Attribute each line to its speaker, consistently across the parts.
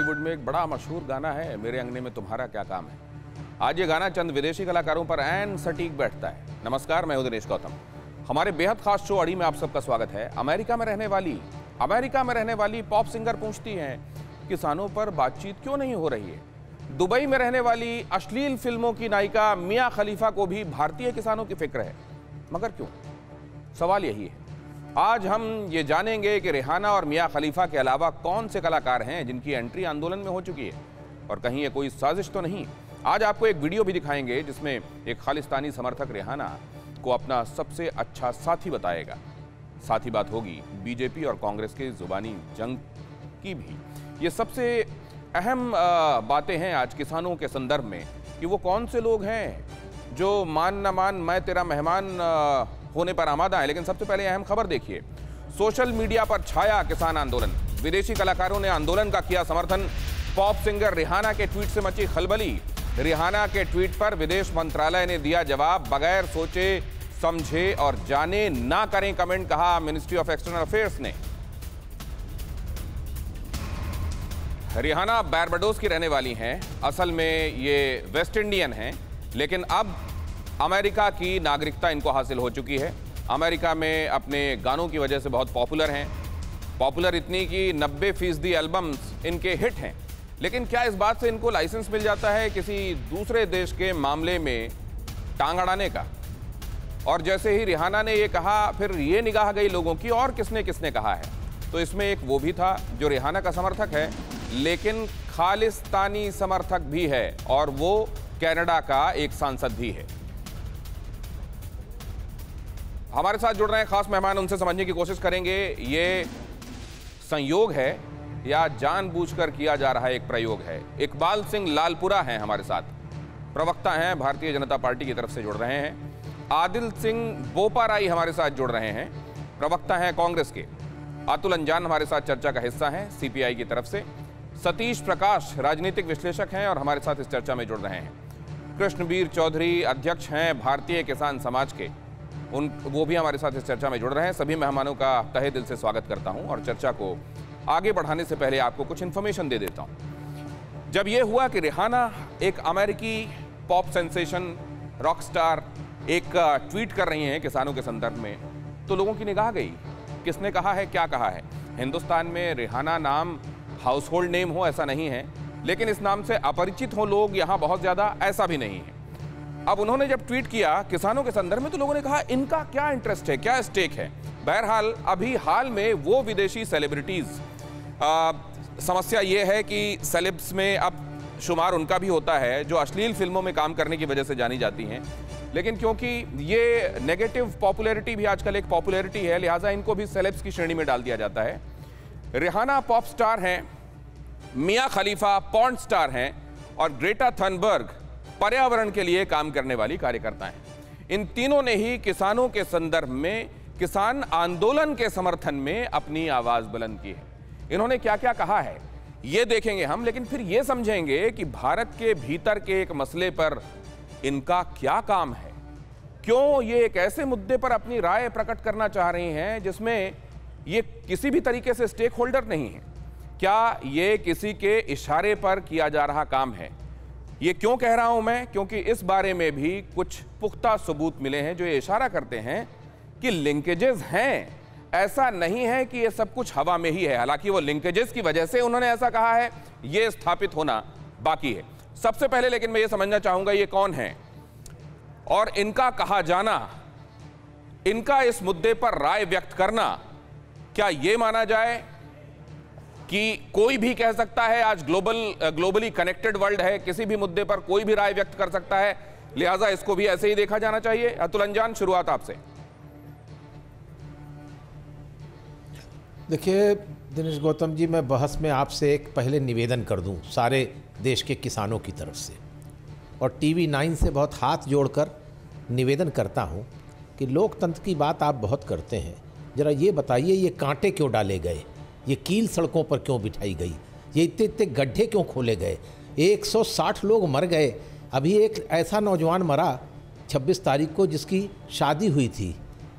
Speaker 1: बॉलीवुड में एक बड़ा मशहूर गाना है, मेरे अंगने में तुम्हारा क्या काम है? आज ये गाना चंद विदेशी कलाकारों पर एन सटीक बैठता है। नमस्कार, मैं हूँ गौतम। हमारे बेहद खास शो अड़ी में आप सबका स्वागत है। अमेरिका में रहने वाली, अमेरिका में रहने वाली पॉप सिंगर पूछती हैं, किसानों पर बातचीत क्यों नहीं हो रही है? दुबई में रहने वाली अश्लील फ़िल्मों की नायिका मियाँ खलीफा को भी भारतीय किसानों की फ़िक्र है। मगर क्यों? सवाल यही है। आज हम ये जानेंगे कि रिहाना और मियाँ खलीफा के अलावा कौन से कलाकार हैं जिनकी एंट्री आंदोलन में हो चुकी है। और कहीं ये कोई साजिश तो नहीं। आज आपको एक वीडियो भी दिखाएँगे जिसमें एक खालिस्तानी समर्थक रिहाना को अपना सबसे अच्छा साथी बताएगा। साथ बात होगी बीजेपी और कांग्रेस के जुबानी जंग की भी। ये सबसे अहम बातें हैं आज किसानों के संदर्भ में कि वो कौन से लोग हैं जो मान न मान मैं तेरा मेहमान होने पर आमादा है लेकिन सबसे पहले अहम खबर देखिए। सोशल मीडिया पर छाया किसान आंदोलन। विदेशी कलाकारों ने आंदोलन का किया समर्थन। पॉप सिंगर रिहाना के ट्वीट से मची खलबली। रिहाना के ट्वीट पर विदेश मंत्रालय ने दिया जवाब, बगैर सोचे, समझे और जाने ना करें कमेंट कहा मिनिस्ट्री ऑफ़ एक्सटर्नल अफेयर्स ने। रिहाना बैरबडोस की रहने वाली हैं। असल में ये वेस्ट इंडियन हैं, लेकिन अब अमेरिका की नागरिकता इनको हासिल हो चुकी है। अमेरिका में अपने गानों की वजह से बहुत पॉपुलर हैं। पॉपुलर इतनी कि 90 फ़ीसदी एल्बम्स इनके हिट हैं। लेकिन क्या इस बात से इनको लाइसेंस मिल जाता है किसी दूसरे देश के मामले में टांग अड़ाने का? और जैसे ही रिहाना ने ये कहा, फिर ये निगाह गई लोगों की, और किसने किसने कहा है? तो इसमें एक वो भी था जो रिहाना का समर्थक है, लेकिन खालिस्तानी समर्थक भी है, और वो कनाडा का एक सांसद भी है। हमारे साथ जुड़ रहे हैं खास मेहमान, उनसे समझने की कोशिश करेंगे। ये संयोग है या जानबूझकर किया जा रहा एक प्रयोग है? इकबाल सिंह लालपुरा हैं हमारे साथ। प्रवक्ता हैं, भारतीय जनता पार्टी की तरफ़ से जुड़ रहे हैं। आदिल सिंह बोपाराई हमारे साथ जुड़ रहे हैं। प्रवक्ता हैं कांग्रेस के। अतुल अंजान हमारे साथ चर्चा का हिस्सा हैं, सीपीआई की तरफ़ से। सतीश प्रकाश राजनीतिक विश्लेषक हैं और हमारे साथ इस चर्चा में जुड़ रहे हैं। कृष्णवीर चौधरी अध्यक्ष हैं, भारतीय किसान समाज के। उन, वो भी हमारे साथ इस चर्चा में जुड़ रहे हैं। सभी मेहमानों का तहे दिल से स्वागत करता हूँ और चर्चा को आगे बढ़ाने से पहले आपको कुछ इन्फॉर्मेशन दे देता हूँ। जब यह हुआ कि रिहाना एक अमेरिकी पॉप सेंसेशन रॉक स्टार एक ट्वीट कर रही हैं किसानों के संदर्भ में तो लोगों की निगाह गई। किसने कहा है, क्या कहा है? हिंदुस्तान में रिहाना नाम हाउस होल्ड नेम हो ऐसा नहीं है, लेकिन इस नाम से अपरिचित हो लोग यहाँ बहुत ज़्यादा ऐसा भी नहीं है। अब उन्होंने जब ट्वीट किया, किसानों के संदर्भ में तो लोगों ने कहा, इनका क्या इंटरेस्ट है, क्या स्टेक है? बहरहाल, अभी हाल में वो विदेशी सेलिब्रिटीज समस्या ये है कि सेलिब्स में अब शुमार उनका भी होता है, जो अश्लील फ़िल्मों में काम करने की वजह से जानी जाती हैं। लेकिन क्योंकि ये नेगेटिव पॉपुलैरिटी भी आजकल एक पॉपुलैरिटी है, लिहाजा इनको भी सेलेब्स की श्रेणी में डाल दिया जाता है। रिहाना पॉप स्टार हैं, मियाँ खलीफा पॉन्ड स्टार हैं, और ग्रेटा थनबर्ग पर्यावरण के लिए काम करने वाली कार्यकर्ता हैं इन तीनों ने ही किसानों के संदर्भ में, किसान आंदोलन के समर्थन में अपनी आवाज़ बुलंद की है। इन्होंने क्या क्या कहा है, ये देखेंगे हम, लेकिन फिर ये समझेंगे कि भारत के भीतर के एक मसले पर इनका क्या काम है। क्यों ये एक ऐसे मुद्दे पर अपनी राय प्रकट करना चाह रही हैं, जिसमें ये किसी भी तरीके से स्टेक होल्डर नहीं है? क्या ये किसी के इशारे पर किया जा रहा काम है? ये क्यों कह रहा हूँ मैं? क्योंकि इस बारे में भी कुछ पुख्ता सबूत मिले हैं जो ये इशारा करते हैं कि लिंकेजेस हैं। ऐसा नहीं है कि ये सब कुछ हवा में ही है। हालाँकि वो लिंकेजेस की वजह से उन्होंने ऐसा कहा है, ये स्थापित होना बाकी है। सबसे पहले लेकिन मैं ये समझना चाहूँगा, ये कौन है? और इनका कहा जाना, इनका इस मुद्दे पर राय व्यक्त करना, क्या यह माना जाए कि कोई भी कह सकता है, आज ग्लोबल, ग्लोबली कनेक्टेड वर्ल्ड है, किसी भी मुद्दे पर कोई भी राय व्यक्त कर सकता है। लिहाजा इसको भी ऐसे ही देखा जाना चाहिए। अतुल अंजान, शुरुआत आपसे।
Speaker 2: देखिए, दिनेश गौतम जी, मैं बहस में आपसे एक पहले निवेदन कर दूँ सारे देश के किसानों की तरफ़ से। और टीवी नाइन से बहुत हाथ जोड़कर निवेदन करता हूँ कि लोकतंत्र की बात आप बहुत करते हैं। ज़रा ये बताइए, ये कांटे क्यों डाले गए? ये कील सड़कों पर क्यों बिठाई गई? ये इतने इतने गड्ढे क्यों खोले गए? 160 लोग मर गए। अभी एक ऐसा नौजवान मरा 26 तारीख को जिसकी शादी हुई थी।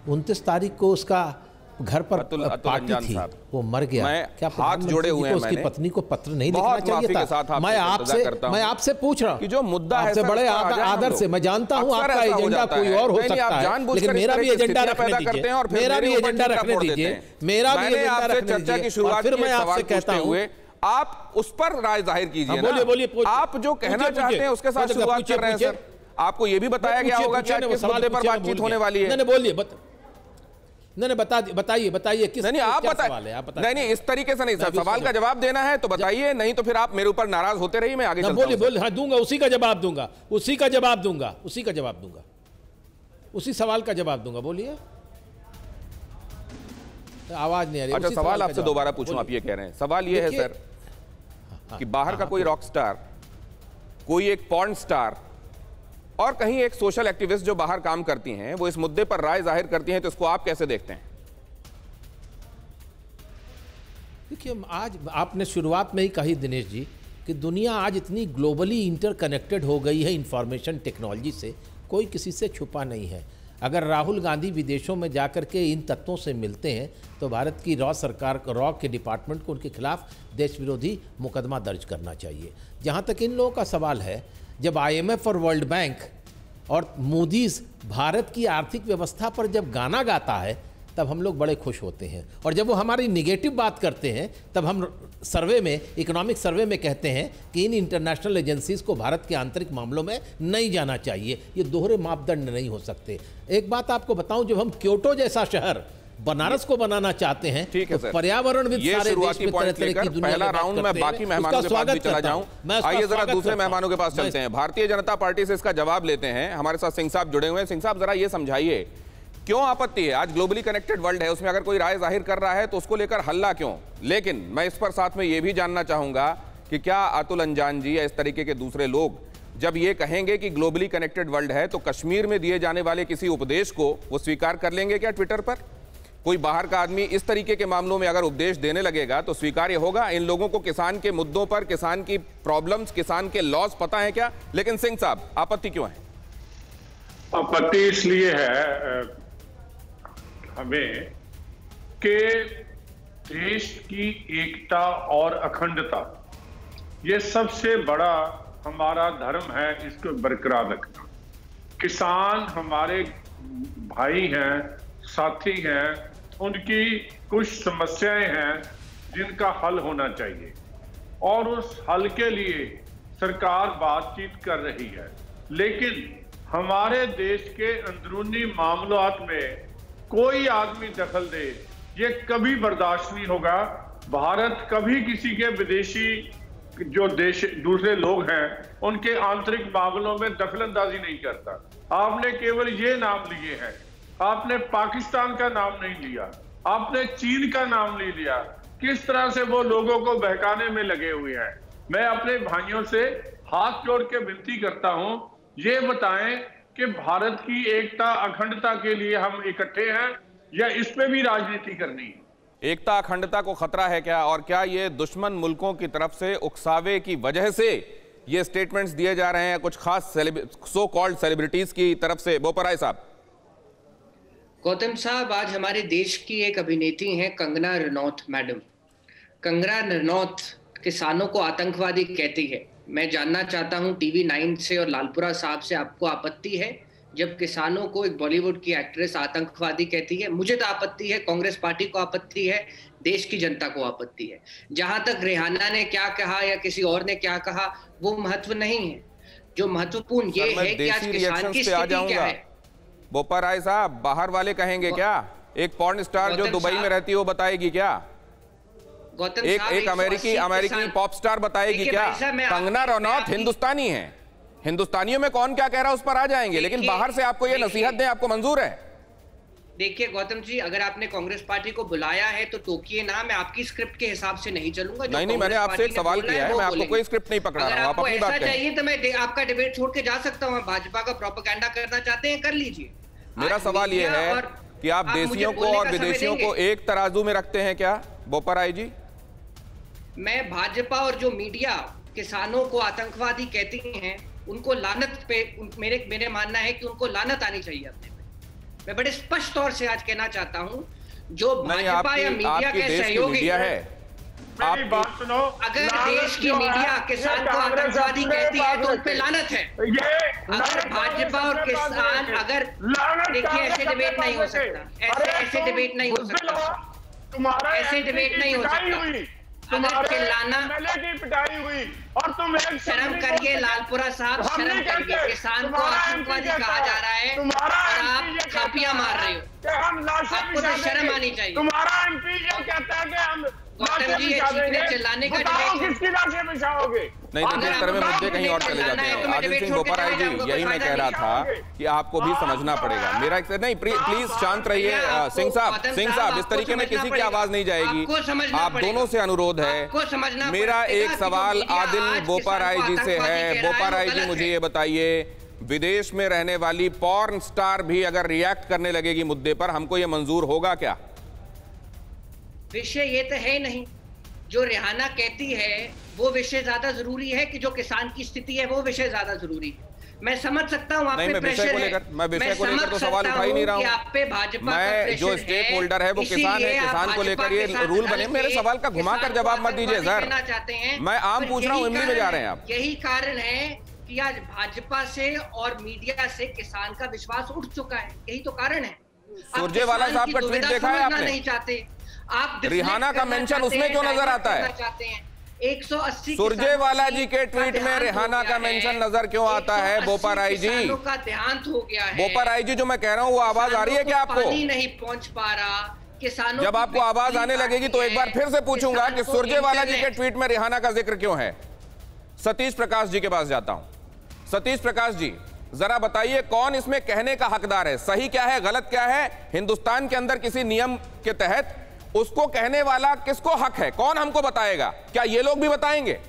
Speaker 2: 29 तारीख को उसका घर पर
Speaker 1: अतुल- अतुल
Speaker 2: पार्टी थी वो मर गया।
Speaker 1: मैं
Speaker 2: क्या
Speaker 1: हाथ जोड़े हुए हैं
Speaker 2: उसकी। पत्नी को पत्र नहीं लिखना चाहिए था।
Speaker 1: साथ
Speaker 2: मैं आपसे मैं आपसे पूछ रहा हूँ।
Speaker 1: कि जो मुद्दा है
Speaker 2: बड़े आदर, से मैं जानता हूँ आपका एजेंडा कोई और हो सकता है। लेकिन मेरा भी एजेंडा रखने दीजिए। मेरा भी एजेंडा रखने दीजिए। मेरा भी एजेंडा रखने
Speaker 1: चर्चा की
Speaker 2: दीजिए फिर मैं आपसे कहता हूँ
Speaker 1: आप उस पर राय ज़ाहिर कीजिए
Speaker 2: हाँ, बोलिए, बोलिए,
Speaker 1: आप जो कहना चाहते हैं उसके साथ शुरुआत कर रहे हैं सर। आपको यह भी बताया गया होगा कि किस मुद्दे पर बातचीत होने वाली है
Speaker 2: बोलिए बता नहीं नहीं बता बताइए बताइए किस
Speaker 1: नहीं नहीं आप बताइए
Speaker 2: सवाल है आप बताइए
Speaker 1: नहीं नहीं इस तरीके से नहीं सर सवाल का जवाब देना है तो बताइए नहीं तो फिर आप मेरे ऊपर नाराज़ होते रहिए मैं आगे
Speaker 2: बोलिए
Speaker 1: हूँ।
Speaker 2: बोलिए हाँ दूँगा उसी का जवाब दूँगा उसी का जवाब दूँगा उसी का जवाब दूँगा उसी सवाल का जवाब दूँगा बोलिए आवाज़ नहीं आ रही
Speaker 1: अच्छा सवाल आपसे दोबारा। पूछूँ आप ये कह रहे हैं सवाल ये है सर कि बाहर का कोई रॉक स्टार कोई एक पॉर्न स्टार और कहीं एक सोशल एक्टिविस्ट जो बाहर काम करती हैं, वो इस मुद्दे पर राय ज़ाहिर करती हैं तो इसको आप कैसे देखते हैं?
Speaker 2: देखिए आज, आपने शुरुआत में ही कही दिनेश जी कि दुनिया आज इतनी ग्लोबली इंटरकनेक्टेड हो गई है इंफॉर्मेशन टेक्नोलॉजी से, कोई किसी से छुपा नहीं है। अगर राहुल गांधी विदेशों में जाकर के इन तत्वों से मिलते हैं तो भारत की रॉ सरकार, रॉ के डिपार्टमेंट को उनके खिलाफ देश विरोधी मुकदमा दर्ज करना चाहिए। जहाँ तक इन लोगों का सवाल है जब आईएमएफ और वर्ल्ड बैंक और मोदीज भारत की आर्थिक व्यवस्था पर जब गाना गाता है, तब हम लोग बड़े खुश होते हैं। और जब वो हमारी निगेटिव बात करते हैं, तब हम सर्वे में इकोनॉमिक सर्वे में कहते हैं कि इन इंटरनेशनल एजेंसीज को भारत के आंतरिक मामलों में नहीं जाना चाहिए। ये दोहरे मापदंड नहीं हो सकते। एक बात आपको बताऊँ, जब हम क्योटो जैसा शहर बनारस को बनाना चाहते हैं
Speaker 1: ठीक है
Speaker 2: तो पर्यावरण भी
Speaker 1: ये शुरुआती पॉइंट लेकर पहला राउंड में बाकी मेहमानों के पास भी चला जाऊँ। आइए जरा दूसरे मेहमानों के पास चलते हैं। भारतीय जनता पार्टी से इसका जवाब लेते हैं। हमारे साथ सिंह साहब जुड़े हुए हैं। सिंह साहब जरा ये समझाइए क्यों आपत्ति है? आज ग्लोबली कनेक्टेड वर्ल्ड है उसमें अगर कोई राय ज़ाहिर कर रहा है तो उसको लेकर हल्ला क्यों? लेकिन मैं इस पर साथ में ये भी जानना चाहूँगा कि क्या अतुल अंजान जी या इस तरीके के दूसरे लोग जब ये कहेंगे कि ग्लोबली कनेक्टेड वर्ल्ड है तो कश्मीर में दिए जाने वाले किसी उपदेश को वो स्वीकार कर लेंगे क्या ट्विटर पर? कोई बाहर का आदमी इस तरीके के मामलों में अगर उपदेश देने लगेगा तो स्वीकार्य होगा। इन लोगों को किसान के मुद्दों पर, किसान की प्रॉब्लम्स किसान के लॉस पता है क्या? लेकिन सिंह साहब, आपत्ति क्यों है?
Speaker 3: आपत्ति इसलिए है हमें कि देश की एकता और अखंडता, ये सबसे बड़ा हमारा धर्म है, इसको बरकरार रखना। किसान हमारे भाई हैं, साथी हैं उनकी कुछ समस्याएँ हैं जिनका हल होना चाहिए। और उस हल के लिए सरकार बातचीत कर रही है। लेकिन हमारे देश के अंदरूनी मामलों में कोई आदमी दखल दे, ये कभी बर्दाश्त नहीं होगा। भारत कभी किसी के विदेशी जो देश, दूसरे लोग हैं, उनके आंतरिक मामलों में दखलंदाजी नहीं करता। आपने केवल ये नाम लिए हैं आपने पाकिस्तान का नाम नहीं लिया, आपने चीन का नाम नहीं लिया। किस तरह से वो लोगों को बहकाने में लगे हुए हैं? मैं अपने भाइयों से हाथ जोड़ के विनती करता हूँ, ये बताएँ कि भारत की एकता अखंडता के लिए हम इकट्ठे हैं या इस पे भी राजनीति करनी है?
Speaker 1: एकता अखंडता को खतरा है क्या? और क्या ये दुश्मन मुल्कों की तरफ़ से उकसावे की वजह से ये स्टेटमेंट्स दिए जा रहे हैं कुछ खास सो कॉल्ड सेलिब्रिटीज की तरफ़ से? बोपराय साहब।
Speaker 4: गौतम साहब आज हमारे देश की एक अभिनेत्री हैं कंगना रनौत मैडम। कंगना रनौत किसानों को आतंकवादी कहती है। मैं जानना चाहता हूँ टीवी नाइन से और लालपुरा साहब से आपको आपत्ति है जब किसानों को एक बॉलीवुड की एक्ट्रेस आतंकवादी कहती है। मुझे तो आपत्ति है कांग्रेस पार्टी को आपत्ति है देश की जनता को आपत्ति है। जहाँ तक रेहाना ने क्या कहा या किसी और ने क्या कहा वो महत्व नहीं है। जो महत्वपूर्ण ये है कि आज किसान की स्थिति क्या
Speaker 1: जाऊँगा।
Speaker 4: है
Speaker 1: बोपराय साहब बाहर वाले कहेंगे क्या? एक पॉर्न स्टार जो दुबई में रहती है वो बताएगी क्या?
Speaker 4: गौतम
Speaker 1: एक एक अमेरिकी अमेरिकी पॉप स्टार बताएगी क्या? कंगना रनौत हिंदुस्तानी है। हिंदुस्तानियों में कौन क्या कह रहा है उस पर आ जाएँगे लेकिन बाहर से आपको ये नसीहत दें आपको मंजूर है।
Speaker 4: देखिए गौतम जी अगर आपने कांग्रेस पार्टी को बुलाया है तो टोकिए ना मैं आपकी स्क्रिप्ट के हिसाब से नहीं चलूँगा।
Speaker 1: नहीं, नहीं, मैंने आपसे एक सवाल किया है, मैं आपको कोई स्क्रिप्ट नहीं पकड़ा रहा हूँ, आप अपनी बात
Speaker 4: चाहिए तो मैं आपका डिबेट छोड़ के जा सकता हूँ भाजपा का प्रोपोगंडा करना चाहते हैं कर लीजिए।
Speaker 1: मेरा सवाल ये है कि आप
Speaker 4: मुझे
Speaker 1: देशियों को और विदेशियों को एक तराजू में रखते हैं क्या? बोपराय जी।
Speaker 4: मैं भाजपा और जो मीडिया किसानों को आतंकवादी कहती हैं उनको लानत पे उन, मेरे मेरे मानना है कि उनको लानत आनी चाहिए अपने पे। मैं बड़े स्पष्ट तौर से आज कहना चाहता हूँ जो भाजपा या मीडिया के सहयोगी
Speaker 1: है।
Speaker 3: मेरी बात सुनो।
Speaker 4: अगर देश की मीडिया किसान को आतंकवादी कहती है तो उन पे लानत है।
Speaker 3: ये
Speaker 4: अगर भाजपा और किसान अगर देखिए ऐसे डिबेट नहीं हो सकता। ऐसे ऐसे डिबेट नहीं हो सकता। ऐसे डिबेट नहीं हो सकता।
Speaker 3: तुम्हारे
Speaker 4: चिल्लाना
Speaker 3: की पिटाई हुई। और तुम एक
Speaker 4: शर्म करिए लालपुरा साहब शर्म करिए। किसान को आतंकवादी कहा जा रहा है।
Speaker 3: तुम्हारा
Speaker 4: और आप
Speaker 3: ये कहता
Speaker 4: थापियाँ मार रहे हो।
Speaker 3: हम
Speaker 4: आपको तो शर्म आनी चाहिए।
Speaker 3: तुम्हारा एमपी ये कहता है कि हम
Speaker 1: नहीं देखिए इस तरह में मुद्दे कहीं और चले जाते
Speaker 4: हैं। तो
Speaker 1: आदिल सिंह
Speaker 4: छोड़ के
Speaker 1: जी यही मैं कह रहा था। कि आपको भी समझना पड़ेगा। मेरा एक नहीं प्लीज़ शांत रहिए सिंह साहब। सिंह
Speaker 4: साहब,
Speaker 1: इस तरीके में किसी की आवाज़ नहीं जाएगी। आप दोनों से अनुरोध है। मेरा एक सवाल आदिल बोपाराय जी से है। बोपाराय जी मुझे ये बताइए विदेश में रहने वाली पॉर्न स्टार भी अगर रिएक्ट करने लगेगी मुद्दे पर हमको ये मंजूर होगा क्या?
Speaker 4: विषय ये तो है नहीं। जो रिहाना कहती है वो विषय ज़्यादा ज़रूरी है कि जो किसान की स्थिति है वो विषय ज़्यादा ज़रूरी है। मैं समझ सकता हूँ आप पे प्रेशर
Speaker 1: को
Speaker 4: है।
Speaker 1: लेकर मैं विषय को लेकर तो सवाल उठा ही नहीं रहा हूँ।
Speaker 4: आप पे भाजपा
Speaker 1: मैं जो स्टेक होल्डर है वो किसान है किसान को लेकर ये रूल बने। मेरे सवाल का घुमा कर जवाब मत दीजिए सर।
Speaker 4: चाहते हैं।
Speaker 1: मैं आम पूछ रहा हूँ इमली में जा रहे हैं आप।
Speaker 4: यही कारण है कि आज भाजपा से और मीडिया से किसान का विश्वास उठ चुका है। यही तो कारण है।
Speaker 1: सुरजेवाला साहब
Speaker 4: का
Speaker 1: ट्वीट देखा है आपने?
Speaker 4: नहीं चाहते। आप
Speaker 1: रिहाना का मेंशन उसमें क्यों नज़र आता है?
Speaker 4: एक सौ अस्सी
Speaker 1: सुरजेवाला जी के ट्वीट में रिहाना का मेंशन नज़र क्यों आता है, बोपाराय जी?
Speaker 4: का देहांत हो गया है।
Speaker 1: बोपाराय जी जो मैं कह रहा हूँ वो आवाज़ आ रही है क्या आपको?
Speaker 4: नहीं पहुँच पा रहा। किसानों
Speaker 1: जब आपको आवाज़ आने लगेगी तो एक बार फिर से पूछूँगा कि
Speaker 4: को
Speaker 1: सुरजेवाला जी के ट्वीट में रिहाना का ज़िक्र क्यों है? सतीश प्रकाश जी के पास जाता हूँ। सतीश प्रकाश जी जरा बताइए कौन इसमें कहने का हकदार है? सही क्या है गलत क्या है? हिंदुस्तान के अंदर किसी नियम के तहत उसको कहने वाला किसको हक है? कौन हमको बताएगा? क्या ये लोग भी बताएँगे?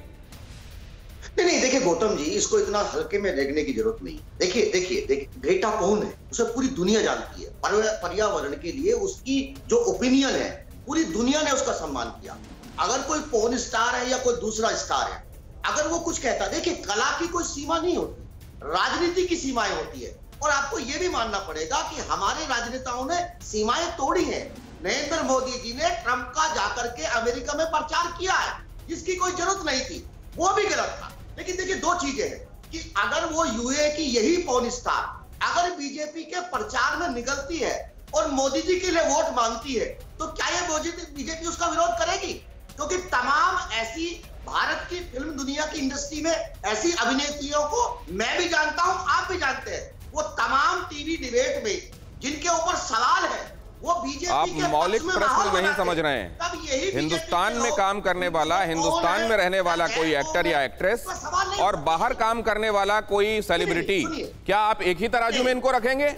Speaker 5: नहीं नहीं, देखिए गौतम जी, इसको इतना हल्के में देखने की ज़रूरत नहीं। देखिए देखिए देखिए ग्रेटा कौन है? उसे पूरी दुनिया जानती है। पर्यावरण के लिए उसकी जो ओपिनियन है, पूरी दुनिया ने उसका सम्मान किया। अगर कोई पोर्न स्टार है या कोई दूसरा स्टार है, अगर वो कुछ कहता, देखिए, कला की कोई सीमा नहीं होती, राजनीति की सीमाएँ होती है। और आपको ये भी मानना पड़ेगा कि हमारे राजनेताओं ने सीमाएँ तोड़ी हैं। नरेंद्र मोदी जी ने ट्रंप का जाकर के अमेरिका में प्रचार किया है। जिसकी कोई ज़रूरत नहीं थी। वो भी गलत था। लेकिन देखिए, दो चीज़ें हैं कि अगर वो यूए की यही पॉन स्टार अगर बीजेपी के प्रचार में निकलती है और मोदी जी के लिए वोट मांगती है तो क्या ये बीजेपी उसका विरोध करेगी? क्योंकि तमाम ऐसी भारत की फ़िल्म दुनिया की इंडस्ट्री में ऐसी अभिनेत्रियों को मैं भी जानता हूँ, आप भी जानते हैं, वो तमाम टीवी डिबेट में जिनके ऊपर सवाल है वो बीजेपी
Speaker 1: आप मौलिक प्रश्न नहीं समझ रहे हैं। हिंदुस्तान में काम करने वाला हिंदुस्तान में रहने वाला कोई एक्टर या एक्ट्रेस और बाहर काम करने वाला कोई सेलिब्रिटी क्या आप एक ही तराजू में इनको रखेंगे?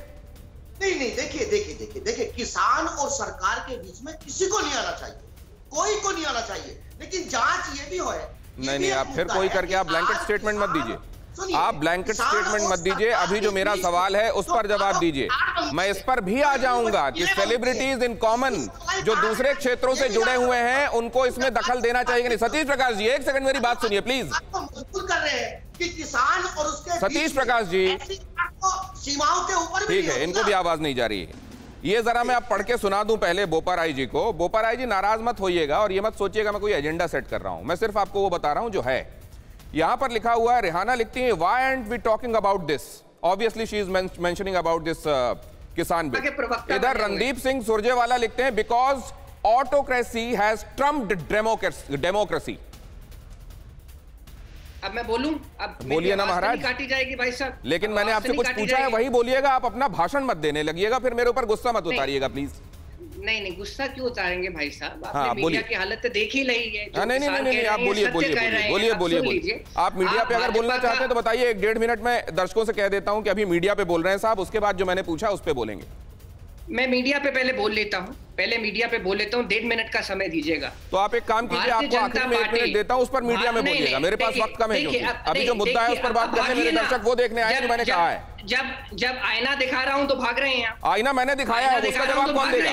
Speaker 5: नहीं नहीं देखिए देखिए देखिए देखिए किसान और सरकार के बीच में किसी को नहीं आना चाहिए। कोई को नहीं आना चाहिए। लेकिन जाँच ये भी हो
Speaker 1: नहीं नहीं आप फिर कोई करके आप ब्लैंकेट स्टेटमेंट मत दीजिए। आप ब्लैंकेट स्टेटमेंट मत दीजिए। अभी जो मेरा सवाल है, उस पर जवाब दीजिए। मैं इस पर भी आ जाऊँगा कि सेलिब्रिटीज इन कॉमन जो दूसरे क्षेत्रों से जुड़े हुए हैं, उनको इसमें दखल देना चाहिए नहीं? सतीश प्रकाश जी, एक सेकंड मेरी बात सुनिए प्लीज़ सतीश प्रकाश जी।
Speaker 5: सीमाओं के ऊपर
Speaker 1: ठीक है, इनको भी आवाज़ नहीं जा रही। है ये जरा मैं आप पढ़ के सुना दूँ पहले बोपाराय जी को। बोपाराय जी, नाराज़ मत होइएगा और ये मत सोचिएगा, मैं कोई एजेंडा सेट कर रहा हूँ। मैं सिर्फ़ आपको वो बता रहा हूँ जो है। यहाँ पर लिखा हुआ है रिहाना लिखती है why and we talking about this obviously she is mentioning about this किसान बिल इधर रणदीप सिंह सुरजेवाला लिखते हैं because autocracy has trumped democracy
Speaker 4: अब मैं बोलूँ? अब
Speaker 1: बोलिए ना
Speaker 4: तो
Speaker 1: महाराज।
Speaker 4: काटी जाएगी भाई साहब।
Speaker 1: लेकिन मैंने आपसे
Speaker 4: तो
Speaker 1: कुछ पूछा है वही बोलिएगा आप अपना भाषण मत देने लगिएगा फिर मेरे ऊपर गुस्सा मत उतारिएगा प्लीज़
Speaker 4: नहीं नहीं गुस्सा क्यों उतारेंगे भाई साहब? आपने
Speaker 1: हाँ,
Speaker 4: मीडिया। की हालत तो देख ही नहीं है
Speaker 1: हाँ, नहीं नहीं नहीं नहीं आप बोलिए बोलिए बोलिए बोलिए बोलिए। आप मीडिया पे अगर बोलना चाहते हैं तो बताइए एक डेढ़ मिनट में दर्शकों से कह देता हूँ कि अभी मीडिया पे बोल रहे हैं साहब उसके बाद जो मैंने पूछा उस पर बोलेंगे।
Speaker 4: मैं मीडिया पे पहले बोल लेता हूँ पहले मीडिया पे बोल लेता हूँ डेढ़ मिनट का समय दीजिएगा।
Speaker 1: तो आप एक काम कीजिए आपको आखिर में एक मिनट देता हूँ उस पर मीडिया में बोलिएगा। मेरे पास वक्त कम है क्योंकि। अभी जो मुद्दा है उस पर बात करने मेरे दर्शक वो देखने आए जो मैंने कहा है।
Speaker 4: जब जब आईना दिखा रहा हूँ तो भाग रहे हैं
Speaker 1: आईना मैंने दिखाया है उसका जवाब
Speaker 4: तो
Speaker 1: कौन देगा?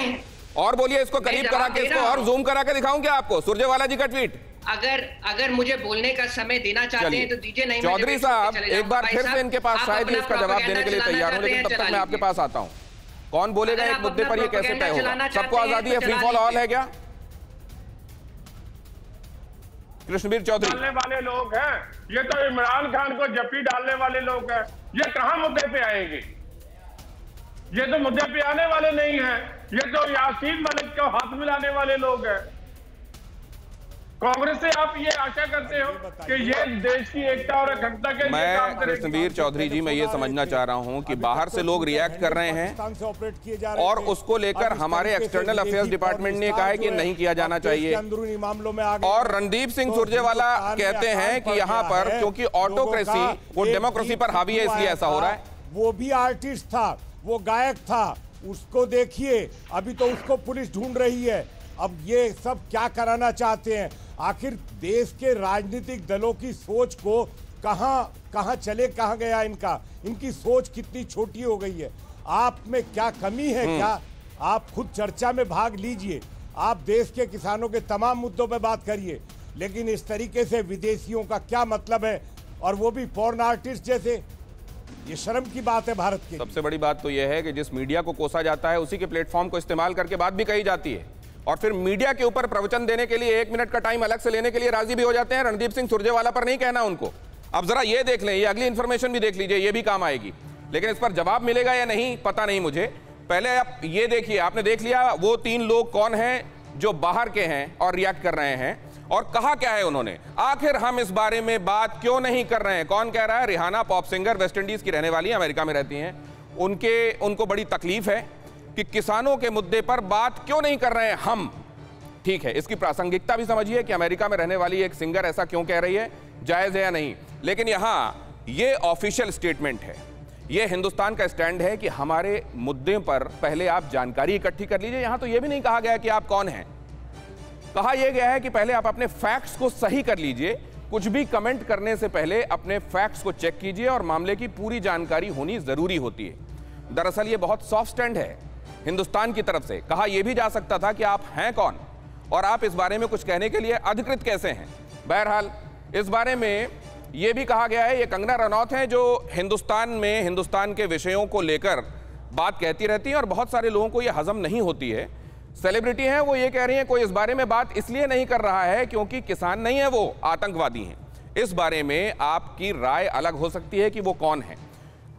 Speaker 1: और बोलिए इसको करीब करा के इसको और जूम करा के दिखाऊँ क्या आपको? सुरजेवाला जी का ट्वीट
Speaker 4: अगर अगर मुझे बोलने का समय देना चाहते हैं तो दीजिए नहीं
Speaker 1: चौधरी साहब एक बार फिर से इनके पास शायद इसका जवाब देने के लिए तैयार हूँ लेकिन तब तक मैं आपके पास आता हूँ। कौन बोलेगा एक मुद्दे पर ये कैसे तय होगा? सबको आज़ादी
Speaker 4: तो
Speaker 1: है फ्री फॉल ऑल है क्या? कृष्णवीर चौधरी।
Speaker 3: डालने वाले लोग हैं। ये तो इमरान खान को जपी डालने वाले लोग हैं। ये कहाँ मुद्दे पे आएँगे? ये तो मुद्दे पे आने वाले नहीं है। ये तो यासीन मलिक को हाथ मिलाने वाले लोग हैं। कांग्रेस से आप ये आशा करते हो कि ये देश की एकता और अखंडता के
Speaker 1: मैं कृष्णवीर चौधरी जी मैं ये समझना चाह रहा हूँ कि बाहर से लोग रिएक्ट कर रहे हैं और उसको लेकर हमारे एक्सटर्नल अफेयर्स डिपार्टमेंट ने कहा है कि नहीं किया जाना चाहिए।
Speaker 6: अंदरूनी मामलों में
Speaker 1: और रणदीप सिंह सुरजेवाला कहते हैं कि यहाँ पर क्योंकि ऑटोक्रेसी वो डेमोक्रेसी पर हावी है इसलिए ऐसा हो रहा है।
Speaker 6: वो भी आर्टिस्ट था वो गायक था उसको देखिए अभी तो उसको पुलिस ढूंढ रही है। अब ये सब क्या कराना चाहते हैं? आखिर देश के राजनीतिक दलों की सोच को कहाँ कहाँ चले कहाँ गया इनका? इनकी सोच कितनी छोटी हो गई है? आप में क्या कमी है
Speaker 1: हम्म।
Speaker 6: क्या? आप खुद चर्चा में भाग लीजिए। आप देश के किसानों के तमाम मुद्दों पर बात करिए। लेकिन इस तरीके से विदेशियों का क्या मतलब है? और वो भी फॉरन आर्टिस्ट जैसे? ये शर्म की बात है भारत की
Speaker 1: सबसे बड़ी बात तो यह है कि जिस मीडिया को कोसा जाता है उसी के प्लेटफॉर्म को इस्तेमाल करके बात भी कही जाती है। और फिर मीडिया के ऊपर प्रवचन देने के लिए एक मिनट का टाइम अलग से लेने के लिए राज़ी भी हो जाते हैं। रणदीप सिंह सुरजेवाला पर नहीं कहना उनको। अब जरा ये देख लें, ये अगली इंफॉर्मेशन भी देख लीजिए, ये भी काम आएगी। लेकिन इस पर जवाब मिलेगा या नहीं, पता नहीं मुझे। पहले आप ये देखिए, आपने देख लिया वो तीन लोग कौन हैं जो बाहर के हैं और रिएक्ट कर रहे हैं और कहा क्या है उन्होंने? आखिर हम इस बारे में बात क्यों नहीं कर रहे हैं? कौन कह रहा है? Rihanna pop singer, West Indies की रहने वाली, अमेरिका में रहती हैं। उनके, उनको बड़ी तकलीफ़ है। कि किसानों के मुद्दे पर बात क्यों नहीं कर रहे हैं हम? ठीक है, इसकी प्रासंगिकता भी समझिए कि अमेरिका में रहने वाली एक सिंगर ऐसा क्यों कह रही है, जायज़ है या नहीं? लेकिन यहाँ यह ऑफिशियल स्टेटमेंट है। यह हिंदुस्तान का स्टैंड है कि हमारे मुद्दे पर पहले आप जानकारी इकट्ठी कर लीजिए। यहाँ तो यह भी नहीं कहा गया कि आप कौन हैं। कहा यह गया है कि पहले आप अपने फैक्ट्स को सही कर लीजिए। कुछ भी कमेंट करने से पहले अपने फैक्ट्स को चेक कीजिए और मामले की पूरी जानकारी होनी ज़रूरी होती है। दरअसल ये बहुत सॉफ्ट स्टैंड है। हिंदुस्तान की तरफ़ से कहा यह भी जा सकता था कि आप हैं कौन और आप इस बारे में कुछ कहने के लिए अधिकृत कैसे हैं। बहरहाल, इस बारे में यह भी कहा गया है, ये कंगना रनौत हैं जो हिंदुस्तान में, हिंदुस्तान के विषयों को लेकर बात कहती रहती हैं और बहुत सारे लोगों को यह हजम नहीं होती है। सेलिब्रिटी हैं, वो ये कह रही हैं, कोई इस बारे में बात इसलिए नहीं कर रहा है क्योंकि किसान नहीं है, वो आतंकवादी हैं। इस बारे में आपकी राय अलग हो सकती है कि वो कौन है।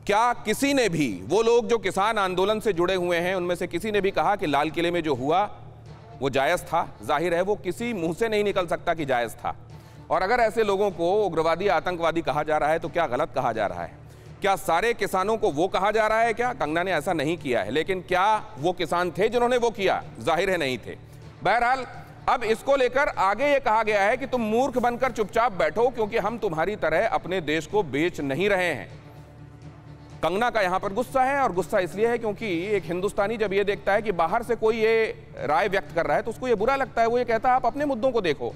Speaker 1: क्या किसी ने भी, वो लोग जो किसान आंदोलन से जुड़े हुए हैं, उनमें से किसी ने भी कहा कि लाल किले में जो हुआ, वो जायज़ था? ज़ाहिर है वो किसी मुँह से नहीं निकल सकता कि जायज़ था। और अगर ऐसे लोगों को उग्रवादी, आतंकवादी कहा जा रहा है तो क्या गलत कहा जा रहा है? क्या सारे किसानों को वो कहा जा रहा है क्या? कंगना ने ऐसा नहीं किया है, लेकिन क्या वो किसान थे जिन्होंने वो किया? ज़ाहिर है नहीं थे। बहरहाल, अब इसको लेकर आगे ये कहा गया है कि तुम मूर्ख बनकर चुपचाप बैठो, क्योंकि हम तुम्हारी तरह अपने देश को बेच नहीं रहे हैं। कंगना का यहाँ पर गुस्सा है और गुस्सा इसलिए है क्योंकि एक हिंदुस्तानी जब ये देखता है कि बाहर से कोई ये राय व्यक्त कर रहा है तो उसको ये बुरा लगता है। वो ये कहता है, आप अपने मुद्दों को देखो।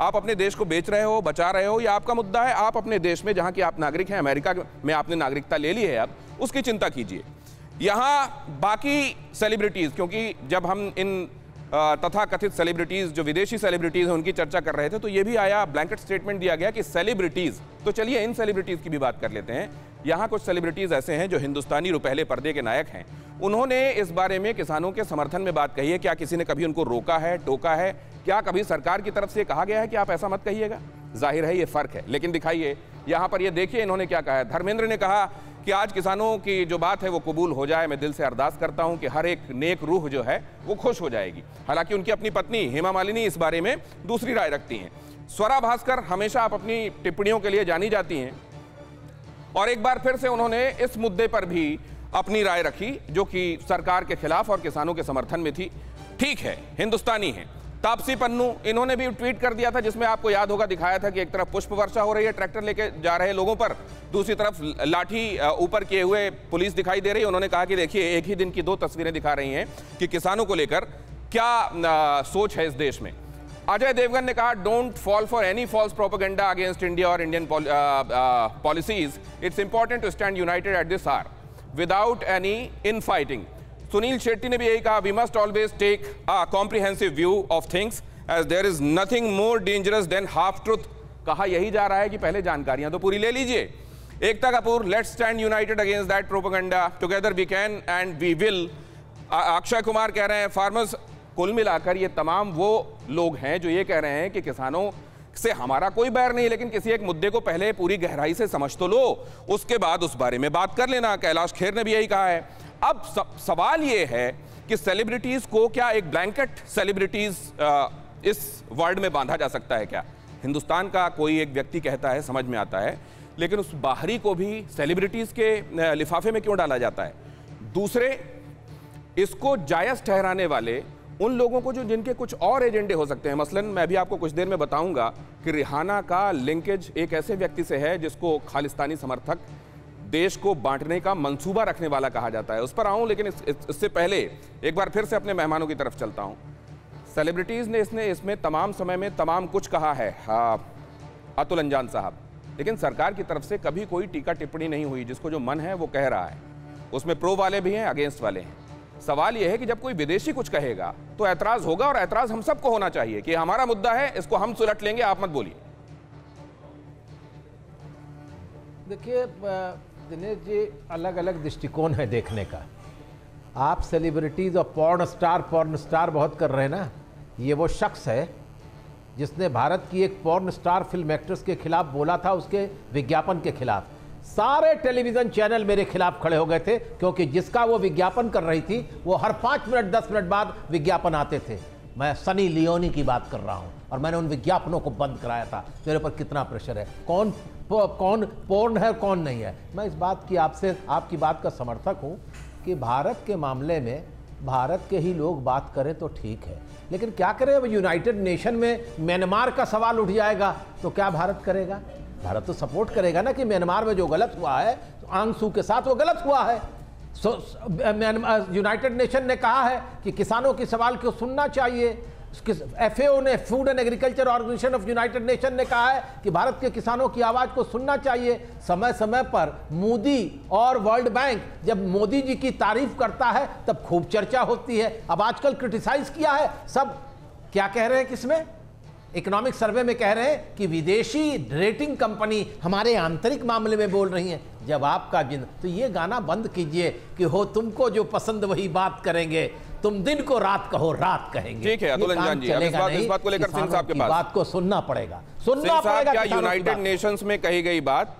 Speaker 1: आप अपने देश को बेच रहे हो, बचा रहे हो, या आपका मुद्दा है। आप अपने देश में जहाँ की आप नागरिक हैं, अमेरिका में आपने नागरिकता ले ली है, अब उसकी चिंता कीजिए। यहाँ बाकी सेलिब्रिटीज क्योंकि जब हम इन तथा कथित सेलिब्रिटीज जो विदेशी सेलिब्रिटीज हैं, उनकी चर्चा कर रहे थे तो ये भी आया ब्लैंकेट स्टेटमेंट दिया गया कि सेलिब्रिटीज तो चलिए इन सेलिब्रिटीज की भी बात कर लेते हैं। यहाँ कुछ सेलिब्रिटीज ऐसे हैं जो हिंदुस्तानी रुपहले पर्दे के नायक हैं। उन्होंने इस बारे में किसानों के समर्थन में बात कही है, क्या किसी ने कभी उनको रोका है, टोका है? क्या कभी सरकार की तरफ़ से कहा गया है कि आप ऐसा मत कहिएगा? ज़ाहिर है ये फ़र्क है, लेकिन दिखाइए, यहाँ पर ये देखिए इन्होंने क्या कहा है। धर्मेंद्र ने कहा कि आज किसानों की जो बात है वो कबूल हो जाए, मैं दिल से अरदास करता हूँ कि हर एक नेक रूह जो है वो खुश हो जाएगी। हालाँकि उनकी अपनी पत्नी हेमा मालिनी इस बारे में दूसरी राय रखती हैं। स्वरा भास्कर हमेशा आप अपनी टिप्पणियों के लिए जानी जाती हैं। और एक बार फिर से उन्होंने इस मुद्दे पर भी अपनी राय रखी, जो कि सरकार के खिलाफ और किसानों के समर्थन में थी। ठीक है, हिंदुस्तानी है। तापसी पन्नू, इन्होंने भी ट्वीट कर दिया था, जिसमें आपको याद होगा, दिखाया था कि एक तरफ़ पुष्प वर्षा हो रही है, ट्रैक्टर लेके जा रहे लोगों पर। दूसरी तरफ़ लाठी ऊपर किए हुए पुलिस दिखाई दे रही है। उन्होंने कहा कि देखिए, एक ही दिन की दो तस्वीरें दिखा रही हैं कि किसानों को लेकर क्या सोच है इस देश में। अजय देवगन ने कहा don't fall for any false propaganda against India और Indian policies it's important to stand united at this hour without any infighting Sunil Shetty ने भी यही कहा we must always take a comprehensive view of things as there is nothing more dangerous than half truth कहा यही जा रहा है कि पहले जानकारियाँ तो पूरी ले लीजिए। Ekta Kapoor let's stand united against that propaganda together we can and we will Akshay Kumar कह रहे हैं फार्मर्स कुल मिलाकर ये तमाम वो लोग हैं जो ये कह रहे हैं कि किसानों से हमारा कोई बैर नहीं, लेकिन किसी एक मुद्दे को पहले पूरी गहराई से समझ तो लो। उसके बाद उस बारे में बात कर लेना, कैलाश खेर ने भी यही कहा है। अब सवाल ये है कि सेलिब्रिटीज को क्या एक ब्लैंकेट सेलिब्रिटीज इस वर्ल्ड में बांधा जा सकता है क्या? हिंदुस्तान का कोई एक व्यक्ति कहता है, समझ में आता है, लेकिन उस बाहरी को भी सेलिब्रिटीज के लिफाफे में क्यों डाला जाता है? दूसरे, इसको जायज़ ठहराने वाले उन लोगों को जो जिनके कुछ और एजेंडे हो सकते हैं। मसलन मैं भी आपको कुछ देर में बताऊँगा कि रिहाना का लिंकेज एक ऐसे व्यक्ति से है जिसको खालिस्तानी समर्थक देश को बांटने का मंसूबा रखने वाला कहा जाता है। उस पर आऊँ लेकिन इस, इस, इससे पहले एक बार फिर से अपने मेहमानों की तरफ़ चलता हूँ। सेलिब्रिटीज ने इसने इसमें तमाम समय में तमाम कुछ कहा है। हाँ, अतुल अंजान साहब। लेकिन सरकार की तरफ़ से कभी कोई टीका टिप्पणी नहीं हुई। जिसको जो मन है वो कह रहा है। उसमें प्रो वाले भी हैं अगेंस्ट वाले हैं। सवाल यह है कि जब कोई विदेशी कुछ कहेगा तो ऐतराज होगा और ऐतराज हम सबको होना चाहिए कि हमारा मुद्दा है, इसको हम सुलट लेंगे, आप मत बोलिए।
Speaker 2: देखिए दिनेश जी अलग अलग दृष्टिकोण है देखने का। आप सेलिब्रिटीज़ और पॉर्न स्टार पॉर्न स्टार बहुत कर रहे हैं ना, ये वो शख्स है, जिसने भारत की एक पॉर्न स्टार फ़िल्म एक्ट्रेस के खिलाफ बोला था, उसके विज्ञापन के खिलाफ। सारे टेलीविज़न चैनल मेरे खिलाफ खड़े हो गए थे, क्योंकि जिसका वो विज्ञापन कर रही थी, वो हर पाँच मिनट, दस मिनट बाद विज्ञापन आते थे। मैं सनी लियोनी की बात कर रहा हूँ, और मैंने उन विज्ञापनों को बंद कराया था। मेरे ऊपर कितना प्रेशर है? कौन पो- कौन पूर्ण है कौन नहीं है? मैं इस बात की आपसे, आपकी बात का समर्थक हूँ कि भारत के मामले में, भारत के ही लोग बात करें तो ठीक है। लेकिन क्या करें? अब यूनाइटेड नेशन में म्यांमार का सवाल उठ जाएगा तो क्या भारत करेगा? भारत तो सपोर्ट करेगा ना कि म्यांमार में जो गलत हुआ है सू के साथ वो गलत हुआ है। सो यूनाइटेड नेशन ने कहा है कि किसानों के सवाल को सुनना चाहिए। एफ़ ने, Food and Agriculture Organization of United Nation ने कहा है कि भारत के किसानों की आवाज़ को सुनना चाहिए। समय समय पर मोदी और वर्ल्ड बैंक जब मोदी जी की तारीफ़ करता है, तब खूब चर्चा होती है। अब आजकल क्रिटिसाइज किया है। सब क्या कह रहे हैं किसमें? इकोनॉमिक सर्वे में कह रहे हैं कि विदेशी रेटिंग कंपनी हमारे आंतरिक मामले में बोल रही हैं जब आपका जिन तो ये गाना बंद कीजिए कि हो तुमको जो पसंद वही बात करेंगे तुम दिन को रात कहो रात कहेंगे।
Speaker 1: ठीक है, अतुल अंजान जी, अब इस बात- इस बात को लेकर सिंह साहब के पास।
Speaker 2: बात को सुनना पड़ेगा। सुनना पड़ेगा
Speaker 1: क्या यूनाइटेड नेशंस में कही गई बात?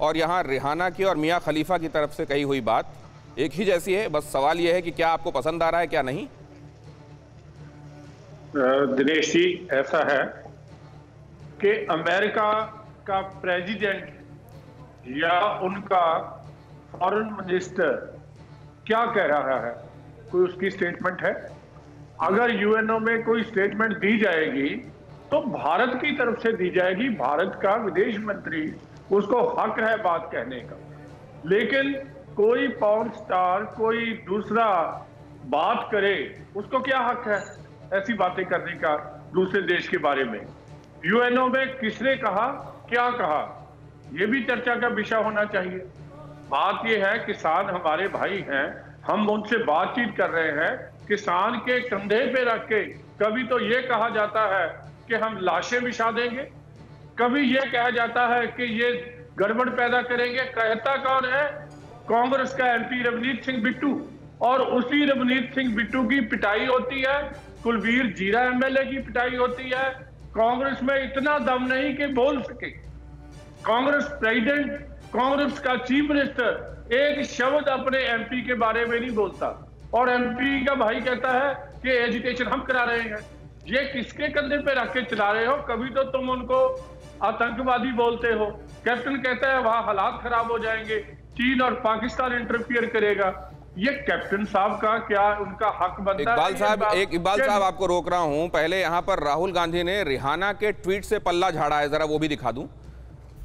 Speaker 1: और यहाँ रिहाना की और मियाँ खलीफा की तरफ़ से कही हुई बात एक ही जैसी है बस सवाल यह है कि क्या आपको पसंद आ रहा है क्या नहीं?
Speaker 3: दिनेश जी, ऐसा है कि अमेरिका का प्रेसिडेंट या उनका फॉरेन मिनिस्टर क्या कह रहा है? कोई उसकी स्टेटमेंट है? अगर यूएनओ में कोई स्टेटमेंट दी जाएगी तो भारत की तरफ़ से दी जाएगी। भारत का विदेश मंत्री, उसको हक है बात कहने का। लेकिन कोई पॉर्न स्टार, कोई दूसरा बात करे, उसको क्या हक है? ऐसी बातें करने का दूसरे देश के बारे में। यूएनओ में किसने कहा, क्या कहा यह भी चर्चा का विषय होना चाहिए। बात यह है, किसान हमारे भाई हैं, हम उनसे बातचीत कर रहे हैं। किसान के कंधे पे रख के कभी तो ये कहा जाता है कि हम लाशें बिछा देंगे। कभी ये कहा जाता है कि ये गड़बड़ पैदा करेंगे। कहता कौन है? कांग्रेस का एमपी रवनीत सिंह बिट्टू। और उसी रवनीत सिंह बिट्टू की पिटाई होती है। कुलवीर जीरा एमएलए की पिटाई होती है। कांग्रेस में इतना दम नहीं कि बोल सके। कांग्रेस प्रेसिडेंट, कांग्रेस का चीफ मिनिस्टर एक शब्द अपने एमपी के बारे में नहीं बोलता। और एमपी का भाई कहता है कि एजुकेशन हम करा रहे हैं। ये किसके कंधे पे रख के चला रहे हो? कभी तो तुम उनको आतंकवादी बोलते हो। कैप्टन कहता है, वहाँ हालात खराब हो जाएँगे। चीन और पाकिस्तान इंटरफियर करेगा। ये कैप्टन साहब का क्या उनका हक बनता है?
Speaker 1: इकबाल साहब एक इकबाल साहब आपको रोक रहा हूँ। पहले यहाँ पर राहुल गांधी ने रिहाना के ट्वीट से पल्ला झाड़ा है जरा वो भी दिखा दूँ।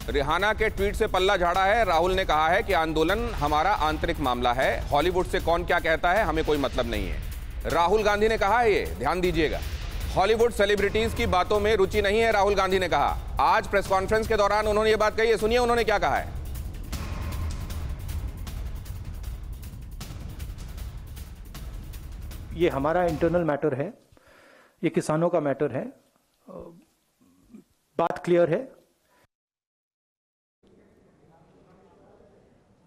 Speaker 1: रिहाना के ट्वीट से पल्ला झाड़ा है राहुल ने कहा है कि आंदोलन हमारा आंतरिक मामला है। हॉलीवुड से कौन क्या कहता है हमें कोई मतलब नहीं है। राहुल गांधी ने कहा है ये ध्यान दीजिएगा। हॉलीवुड सेलिब्रिटीज की बातों में रुचि नहीं है राहुल गांधी ने कहा। आज प्रेस कॉन्फ्रेंस के दौरान उन्होंने ये बात कही है सुनिए उन्होंने क्या कहा है।
Speaker 7: ये हमारा इंटरनल मैटर है ये किसानों का मैटर है। बात क्लियर है।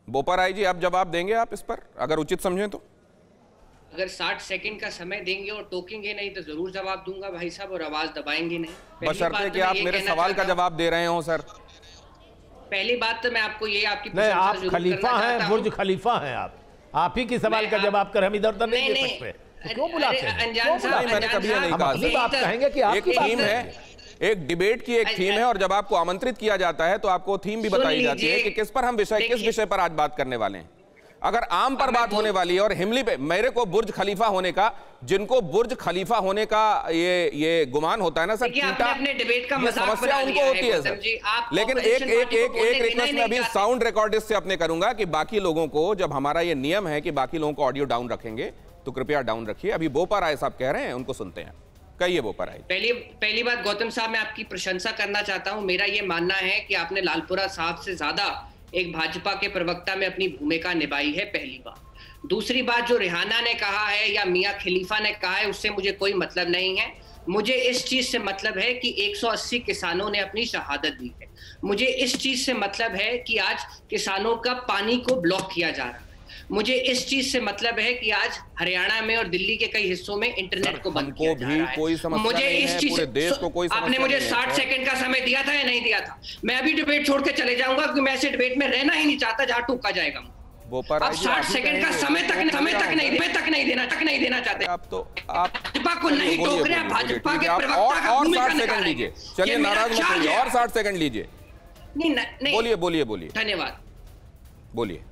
Speaker 1: बोपा राय जी आप जवाब देंगे आप इस पर? अगर उचित समझें तो।
Speaker 4: अगर 60 सेकंड का समय देंगे और टोकेंगे नहीं तो ज़रूर जवाब दूँगा भाई साहब और आवाज़ दबाएँगे नहीं।
Speaker 1: बशर्ते कि
Speaker 4: तो
Speaker 1: आप मेरे सवाल का जवाब दे रहे हो सर।
Speaker 4: पहली बात तो मैं आपको ये आपकी
Speaker 2: नहीं आप खलीफा हैं बुर्ज खलीफा हैं आप। आप ही की सवाल का जवाब कर हम इधर उधर नहीं
Speaker 4: नहीं,
Speaker 2: दे
Speaker 4: नहीं।
Speaker 2: सकते। तो क्यों बुलाते हैं?
Speaker 1: मैंने कभी ये नहीं कहा।
Speaker 4: तो-
Speaker 2: कहेंगे कि
Speaker 1: एक
Speaker 2: आपकी
Speaker 1: थीम है। एक डिबेट की एक थीम है और जब आपको आमंत्रित किया जाता है तो आपको थीम भी बताई जाती है कि किस पर हम विषय किस विषय पर आज बात करने वाले हैं। अगर आम पर बात होने वाली है और हिमली पे मेरे को बुर्ज खलीफा होने का जिनको बुर्ज खलीफा होने का ये ये गुमान होता है ना सर चीटा,
Speaker 4: अपने डिबेट का
Speaker 1: समस्या उनको होती है।
Speaker 4: आप
Speaker 1: सर। लेकिन एक एक एक एक रिक्वेस्ट मैं अभी साउंड रिकॉर्डिस्ट से अपने करूँगा कि बाकी लोगों को जब हमारा ये नियम है कि बाकी लोगों को ऑडियो डाउन रखेंगे तो कृपया डाउन रखिए। अभी बोपा राय साहब कह रहे हैं, उनको सुनते हैं। कहिए बोपा राय।
Speaker 4: पहली पहली बात, गौतम साहब, मैं आपकी प्रशंसा करना चाहता हूँ। मेरा ये मानना है कि आपने लालपुरा साहब से ज़्यादा एक भाजपा के प्रवक्ता में अपनी भूमिका निभाई है, पहली बात। दूसरी बात, जो रिहाना ने कहा है या मियाँ खलीफा ने कहा है, उससे मुझे कोई मतलब नहीं है। मुझे इस चीज़ से मतलब है कि 180 किसानों ने अपनी शहादत दी है। मुझे इस चीज़ से मतलब है कि आज किसानों का पानी को ब्लॉक किया जा रहा है। मुझे इस चीज़ से मतलब है कि आज हरियाणा में और दिल्ली के कई हिस्सों में इंटरनेट को बंद किया जा रहा है।
Speaker 1: कोई
Speaker 4: मुझे इस चीज़
Speaker 1: पूरे देश को कोई
Speaker 4: आपने मुझे
Speaker 1: नहीं
Speaker 4: 60
Speaker 1: सर।
Speaker 4: सेकंड का समय दिया था या नहीं दिया था? मैं अभी डिबेट छोड़ के चले जाऊँगा क्योंकि मैं ऐसे डिबेट में रहना ही नहीं चाहता जहाँ टूका जाएगा अब 60
Speaker 1: आप ही
Speaker 4: सेकंड का समय तक समय तक नहीं। मैं तक नहीं देना तक नहीं देना चाहते।
Speaker 1: आप तो आप
Speaker 4: भाजपा को नहीं टोक रहे भाजपा के प्रवक्ता का भूमिका
Speaker 1: 60 सेकंड लीजिए। चलिए नाराज़ मत होइए और 60 सेकंड लीजिए।
Speaker 4: नहीं नहीं।
Speaker 1: बोलिए बोलिए बोलिए।
Speaker 4: धन्यवाद।
Speaker 1: बोलिए।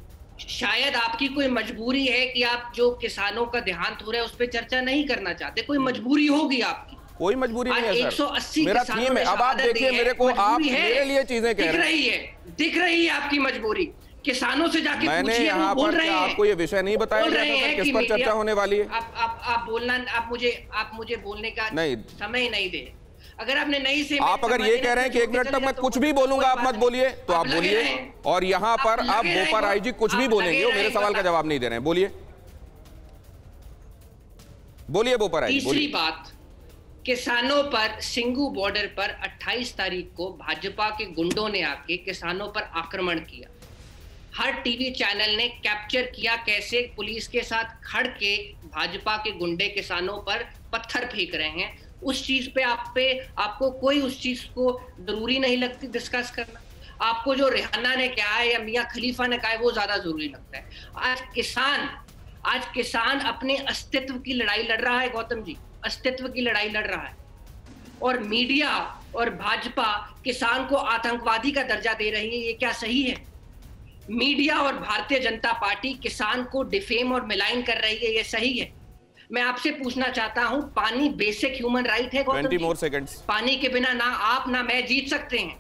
Speaker 4: शायद आपकी कोई मजबूरी है कि आप जो किसानों का देहांत हो रहा है उस पर चर्चा नहीं करना चाहते। कोई मजबूरी होगी आपकी?
Speaker 1: कोई मजबूरी नहीं है सर।
Speaker 4: 180
Speaker 1: मेरा थीम है। अब आप देखिए मेरे को आप मेरे लिए चीज़ें कह
Speaker 4: दिख
Speaker 1: रहे हैं।
Speaker 4: रही है। दिख रही है आपकी मजबूरी। किसानों से जाके
Speaker 1: मैंने यहाँ
Speaker 4: बोल
Speaker 1: पर
Speaker 4: हैं।
Speaker 1: आपको ये विषय नहीं बताया गया था
Speaker 4: हैं
Speaker 1: किस पर चर्चा होने वाली है।
Speaker 4: आप आप आप बोलना आप मुझे आप मुझे बोलने का
Speaker 1: नहीं।
Speaker 4: समय नहीं दे। अगर आपने नहीं से
Speaker 1: आप अगर ये कह रहे हैं कि एक मिनट तक मैं कुछ भी बोलूँगा आप मत बोलिए तो आप बोलिए। और यहाँ पर आप बोपा राय जी कुछ भी बोलेंगे वो मेरे सवाल का जवाब नहीं दे रहे हैं। बोलिए। बोलिए बोपा राय
Speaker 4: तीसरी बात किसानों पर सिंगू बॉर्डर पर 28 तारीख को भाजपा के गुंडों ने आके किसानों पर आक्रमण किया। हर टीवी चैनल ने कैप्चर किया कैसे पुलिस के साथ खड़ के भाजपा के गुंडे किसानों पर पत्थर फेंक रहे हैं। उस चीज़ पे आप पे आपको कोई उस चीज़ को ज़रूरी नहीं लगती डिस्कस करना। आपको जो रिहाना ने कहा है या मियाँ खलीफा ने कहा है, वो ज़्यादा ज़रूरी लगता है। आज किसान आज किसान अपने अस्तित्व की लड़ाई लड़ रहा है, गौतम जी। अस्तित्व की लड़ाई लड़ रहा है। और मीडिया और भाजपा किसान को आतंकवादी का दर्जा दे रही है, ये क्या सही है? मीडिया और भारतीय जनता पार्टी किसान को डिफेम और मिलाइन कर रही है, ये सही है? मैं आपसे पूछना चाहता हूँ पानी बेसिक ह्यूमन राइट है गौतम
Speaker 1: 20
Speaker 4: जी? पानी के बिना ना आप ना मैं जीत सकते हैं।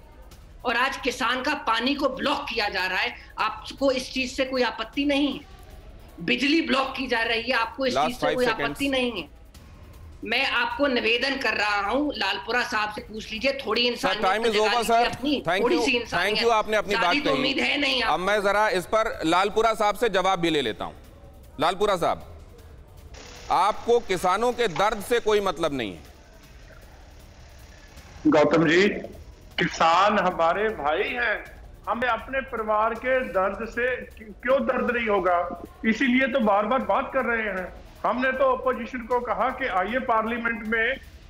Speaker 4: और आज किसान का पानी को ब्लॉक किया जा रहा है। आपको इस चीज़ से कोई आपत्ति नहीं है। बिजली ब्लॉक की जा रही है। आपको इस चीज़ से कोई आपत्ति नहीं है। मैं आपको निवेदन कर रहा हूँ लालपुरा साहब से पूछ लीजिए। थोड़ी इंसानियत
Speaker 1: time is over sir thank you thank you आपने अपनी बात
Speaker 4: तो
Speaker 1: कही।
Speaker 4: उम्मीद है नहीं
Speaker 1: अब मैं जरा इस पर लालपुरा साहब से जवाब भी ले लेता हूँ। लालपुरा साहब। आपको किसानों के दर्द से कोई मतलब नहीं है।
Speaker 3: गौतम जी किसान हमारे भाई हैं। हमें अपने परिवार के दर्द से क्यों दर्द नहीं होगा? इसीलिए तो बार बार बात कर रहे हैं। हमने तो अपोजिशन को कहा कि आइए पार्लियामेंट में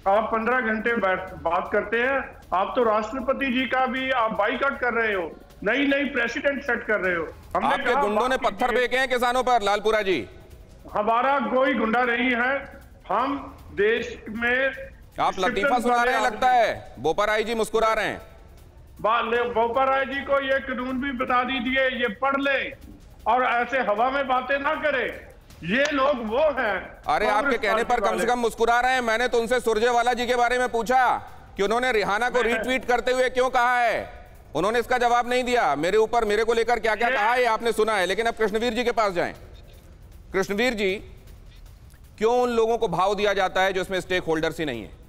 Speaker 3: आप पंद्रह घंटे बात करते हैं। आप तो राष्ट्रपति जी का भी आप बाइकआउट कर रहे हो। नई नई प्रेसिडेंट सेट कर रहे हो। हमने
Speaker 1: आपके गुंडों ने पत्थर। फेंके हैं किसानों पर लालपुरा जी।
Speaker 3: हमारा कोई गुंडा नहीं है। हम देश में
Speaker 1: आप लतीफा सुना रहे हैं लगता है? बोपा राय जी मुस्कुरा रहे हैं।
Speaker 3: बोपा राय जी को ये कानून भी बता दीजिए ये पढ़ ले और ऐसे हवा में बातें ना करे। ये लोग वो हैं
Speaker 1: अरे आपके कहने पर कम से कम मुस्कुरा रहे हैं। मैंने तो उनसे सुरजेवाला जी के बारे में पूछा कि उन्होंने रिहाना को रीट्वीट करते हुए क्यों कहा है? उन्होंने इसका जवाब नहीं दिया। मेरे ऊपर मेरे को लेकर क्या क्या कहा है आपने सुना है। लेकिन अब कृष्णवीर जी के पास जाएँ। कृष्णवीर जी, क्यों उन लोगों को भाव दिया जाता है जो इसमें स्टेक होल्डर्स ही नहीं है?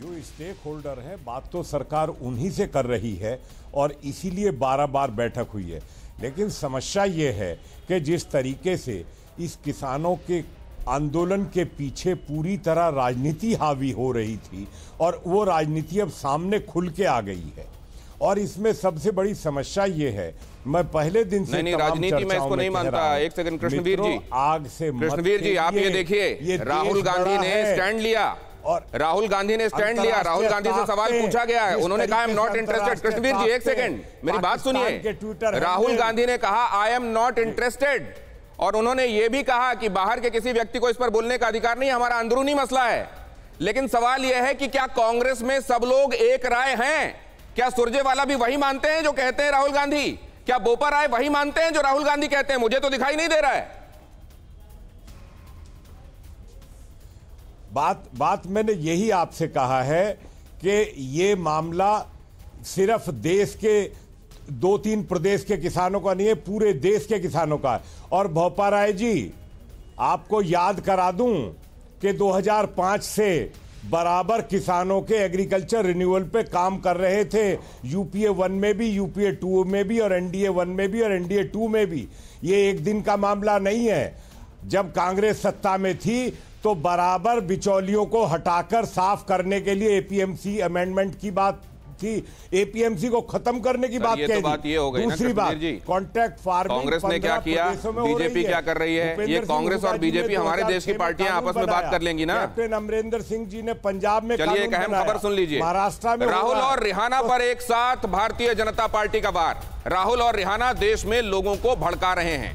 Speaker 6: जो स्टेक होल्डर है, बात तो सरकार उन्हीं से कर रही है और इसीलिए बारह बार बैठक हुई है। लेकिन समस्या ये है कि जिस तरीके से इस किसानों के आंदोलन के पीछे पूरी तरह राजनीति हावी हो रही थी और वो राजनीति अब सामने खुल के आ गई है। और इसमें सबसे बड़ी समस्या ये है। मैं पहले दिन से
Speaker 1: नहीं नहीं राजनीति में इसको नहीं मानता। एक सेकंड कृष्णवीर जी।
Speaker 6: आग से
Speaker 1: कृष्णवीर जी आप ये देखिए राहुल गांधी ने स्टैंड लिया।
Speaker 6: और
Speaker 1: राहुल गांधी ने स्टैंड लिया। राहुल गांधी से सवाल पूछा गया है। उन्होंने कहा I am not interested Krishnaveer ji एक सेकंड। मेरी बात सुनिए। राहुल गांधी ने कहा आई एम नॉट इंटरेस्टेड और उन्होंने ये भी कहा कि बाहर के किसी व्यक्ति को इस पर बोलने का अधिकार नहीं हमारा अंदरूनी मसला है। लेकिन सवाल यह है कि क्या कांग्रेस में सब लोग एक राय हैं? क्या सुरजेवाला भी वही मानते हैं जो कहते हैं राहुल गांधी? क्या बोपा राय वही मानते हैं जो राहुल गांधी कहते हैं? मुझे तो दिखाई नहीं दे रहा है।
Speaker 6: बात बात मैंने यही आपसे कहा है कि ये मामला सिर्फ़ देश के दो तीन प्रदेश के किसानों का नहीं है, पूरे देश के किसानों का और भोपा राय जी, आपको याद करा दूँ कि 2005 से बराबर किसानों के एग्रीकल्चर रिन्यूअल पे काम कर रहे थे। यूपीए वन में भी यूपीए टू में भी और एनडीए वन में भी और एनडीए टू में भी। ये एक दिन का मामला नहीं है। जब कांग्रेस सत्ता में थी तो बराबर बिचौलियों को हटाकर साफ़ करने के लिए एपीएमसी अमेंडमेंट की बात थी एपीएमसी को खत्म करने की बात
Speaker 1: ये
Speaker 6: कह
Speaker 1: तो बात ये हो गई ना,
Speaker 6: दूसरी बात
Speaker 1: जी।
Speaker 6: कॉन्ट्रैक्ट फ़ार्मिंग
Speaker 1: कांग्रेस ने क्या किया? बीजेपी क्या कर रही है? ये कांग्रेस और बीजेपी हमारे देश की पार्टियाँ आपस में बात कर लेंगी ना।
Speaker 6: कैप्टन अमरिंदर सिंह जी ने पंजाब में
Speaker 1: चलिए एक अहम खबर सुन लीजिए।
Speaker 6: महाराष्ट्र में
Speaker 1: राहुल और रिहाना
Speaker 6: तो
Speaker 1: पर एक साथ भारतीय जनता पार्टी का बार राहुल और रिहाना देश में लोगों को भड़का रहे हैं।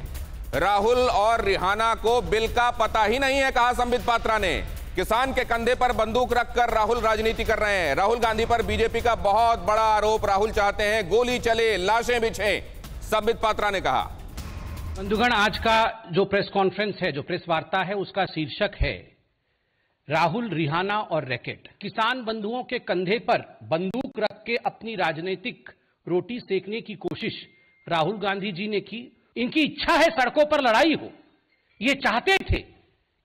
Speaker 1: राहुल और रिहाना को बिल का पता ही नहीं है कहा संबित पात्रा ने। किसान के कंधे पर बंदूक रखकर राहुल राजनीति कर रहे हैं। राहुल गांधी पर बीजेपी का बहुत बड़ा आरोप, राहुल चाहते हैं गोली चले, लाशें बिछे, संबित पात्रा ने कहा।
Speaker 8: बंधुगण, आज का जो प्रेस कॉन्फ्रेंस है, जो प्रेस वार्ता है, उसका शीर्षक है, राहुल, रिहाना और रैकेट। किसान बंधुओं के कंधे पर बंदूक रख के अपनी राजनीतिक रोटी सेकने की कोशिश राहुल गांधी जी ने की। इनकी इच्छा है सड़कों पर लड़ाई हो। ये चाहते थे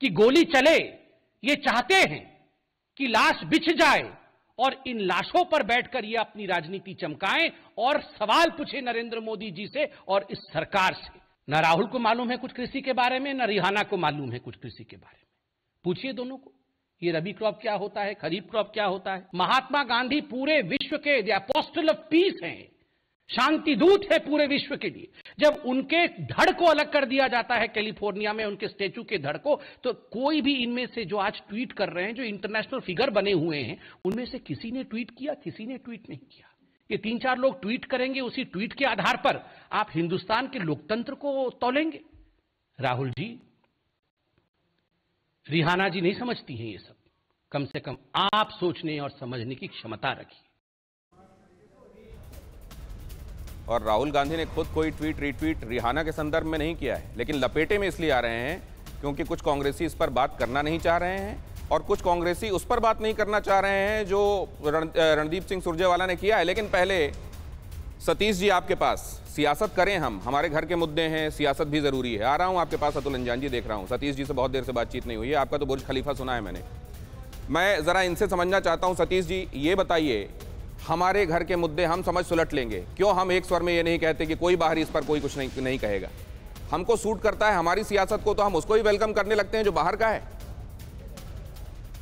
Speaker 8: कि गोली चले ये चाहते हैं कि लाश बिछ जाए और इन लाशों पर बैठकर ये अपनी राजनीति चमकाएँ और सवाल पूछे नरेंद्र मोदी जी से और इस सरकार से। न राहुल को मालूम है कुछ कृषि के बारे में, न रिहाना को मालूम है कुछ कृषि के बारे में। पूछिए दोनों को, ये रबी क्रॉप क्या होता है, खरीफ क्रॉप क्या होता है? महात्मा गांधी पूरे विश्व के अपोस्टल ऑफ़ पीस हैं शांति दूत है पूरे विश्व के लिए। जब उनके धड़ को अलग कर दिया जाता है कैलिफ़ोर्निया में, उनके स्टेचू के धड़ को तो कोई भी इनमें से जो आज ट्वीट कर रहे हैं, जो इंटरनेशनल फिगर बने हुए हैं, उनमें से किसी ने ट्वीट किया, किसी ने ट्वीट नहीं किया? ये तीन चार लोग ट्वीट करेंगे उसी ट्वीट के आधार पर। आप हिंदुस्तान के लोकतंत्र को तोलेंगे? राहुल जी, रिहाना जी नहीं समझती हैं ये सब। कम से कम आप सोचने और समझने की क्षमता रखिए।
Speaker 1: और राहुल गांधी ने खुद कोई ट्वीट रीट्वीट रिहाना के संदर्भ में नहीं किया है। लेकिन लपेटे में इसलिए आ रहे हैं क्योंकि कुछ कांग्रेसी इस पर बात करना नहीं चाह रहे हैं और कुछ कांग्रेसी उस पर बात नहीं करना चाह रहे हैं जो रण, रणदीप सिंह सुरजेवाला ने किया है। लेकिन पहले सतीश जी आपके पास सियासत करें हम। हमारे घर के मुद्दे हैं सियासत भी ज़रूरी है। आ रहा हूँ आपके पास अतुल अंजान जी देख रहा हूँ। सतीश जी से बहुत देर से बातचीत नहीं हुई है। आपका तो बुर्ज खलीफा सुना है मैंने। मैं ज़रा इनसे समझना चाहता हूँ। सतीश जी ये बताइए हमारे घर के मुद्दे हम समझ सुलट लेंगे। क्यों हम एक स्वर में ये नहीं कहते कि कोई बाहर इस पर कोई कुछ नहीं नहीं कहेगा? हमको सूट करता है हमारी सियासत को तो हम उसको ही वेलकम करने लगते हैं जो बाहर का है।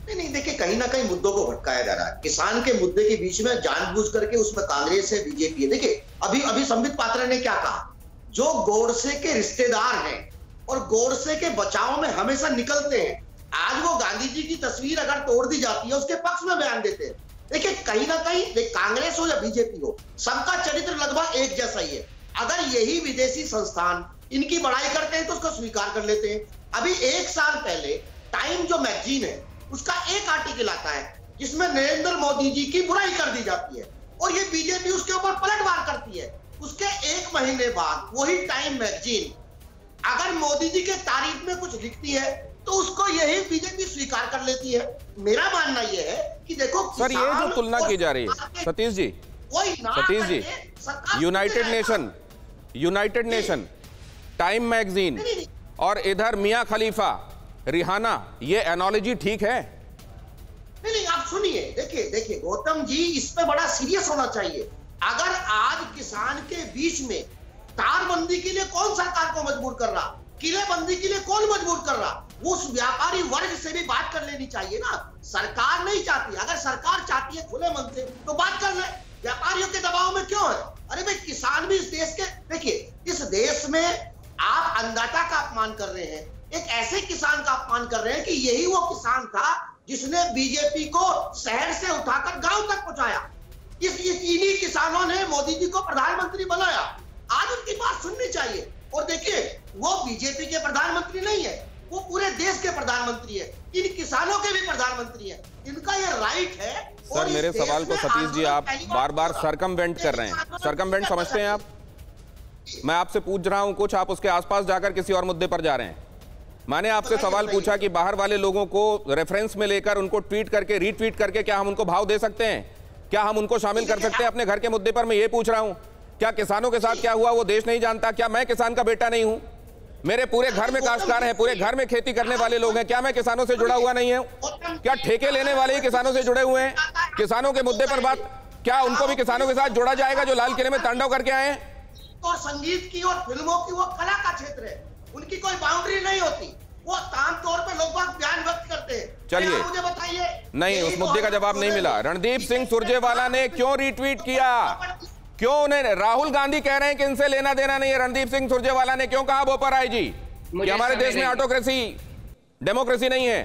Speaker 5: नहीं नहीं, देखिए, कहीं ना कहीं मुद्दों को भटकाया जा रहा है। किसान के मुद्दे के बीच में जानबूझ करके उसमें कांग्रेस है, बीजेपी है। देखिए, अभी अभी संबित पात्रा ने क्या कहा? जो गोडसे के रिश्तेदार हैं और गोडसे के बचाव में हमेशा निकलते हैं, आज वो गांधी जी की तस्वीर अगर तोड़ दी जाती है, उसके पक्ष में बयान देते हैं। देखिए, कहीं ना कहीं देख, कांग्रेस हो या बीजेपी हो, सबका चरित्र लगभग एक जैसा ही है। अगर यही विदेशी संस्थान इनकी बड़ाई करते हैं तो उसको स्वीकार कर लेते हैं। अभी एक साल पहले टाइम जो मैगजीन है, उसका एक आर्टिकल आता है, जिसमें नरेंद्र मोदी जी की बुराई कर दी जाती है और ये बीजेपी उसके ऊपर पलटवार करती है। उसके एक महीने बाद वही टाइम मैगजीन, अगर मोदी जी के तारीफ़ में कुछ लिखती है तो उसको यही बीजेपी स्वीकार कर लेती है। मेरा मानना यह है कि देखो
Speaker 1: सर ये जो तुलना की जा रही है Satish ji Satish ji United Nation United Nation Time magazine और इधर मियाँ खलीफा रिहाना ये एनोलॉजी ठीक है?
Speaker 5: नहीं नहीं आप सुनिए देखिए देखिए गौतम जी इस पे बड़ा सीरियस होना चाहिए। अगर आज किसान के बीच में तारबंदी के लिए कौन सरकार को मजबूर कर रहा? किलेबंदी के लिए कौन मजबूर कर रहा? उस व्यापारी वर्ग से भी बात कर लेनी चाहिए ना। सरकार नहीं चाहती। अगर सरकार चाहती है खुले मन से तो बात कर ले। व्यापारियों के दबाव में क्यों है? अरे भाई, किसान भी इस देश के देखिए, इस देश में आप अन्नदाता का अपमान कर रहे हैं। एक ऐसे किसान का अपमान कर रहे हैं कि यही वो किसान था जिसने बीजेपी को शहर से उठाकर गाँव तक पहुँचाया। इस इन्हीं किसानों ने मोदी जी को प्रधानमंत्री बनाया। आज उनकी बात सुननी चाहिए। और देखिए, वो बीजेपी के प्रधानमंत्री नहीं है। वो पूरे देश के प्रधानमंत्री है। इन किसानों के भी प्रधानमंत्री है। इनका ये राइट है।
Speaker 1: सर मेरे सवाल को सतीश जी आप बार बार सरकम कर रहे हैं। सरकम समझते हैं आप? मैं आपसे पूछ रहा हूँ कुछ आप उसके आसपास जाकर किसी और मुद्दे पर जा रहे हैं। मैंने आपसे सवाल पूछा कि बाहर वाले लोगों को रेफरेंस में लेकर उनको ट्वीट करके रीट्वीट करके क्या हम उनको भाव दे सकते हैं? क्या हम उनको शामिल कर सकते हैं? अपने घर के मुद्दे पर मैं ये पूछ रहा हूँ। क्या किसानों के साथ क्या हुआ वो देश नहीं जानता? क्या मैं किसान का बेटा नहीं हूँ? मेरे पूरे घर में काश्तकार हैं पूरे घर में खेती करने वाले लोग हैं। क्या मैं किसानों से जुड़ा हुआ नहीं हूँ? क्या ठेके लेने वाले ही किसानों से जुड़े हुए हैं? किसानों के मुद्दे पर बात क्या उनको भी किसानों के साथ जोड़ा जाएगा जो लाल किले में तांडव करके आए
Speaker 5: और संगीत की और फ़िल्मों की वो कला का क्षेत्र है। उनकी कोई बाउंड्री नहीं होती। वो आमतौर पर लोग ज्ञान व्यक्त करते हैं।
Speaker 1: चलिए।
Speaker 5: मुझे बताइए
Speaker 1: नहीं उस मुद्दे का जवाब नहीं मिला। रणदीप सिंह सुरजेवाला ने क्यों रिट्वीट किया? क्यों उन्हें राहुल गांधी कह रहे हैं कि इनसे लेना देना नहीं है? रणदीप सिंह सुरजेवाला ने क्यों कहा बोपर आई जी? कि हमारे देश में ऑटोक्रेसी डेमोक्रेसी नहीं है।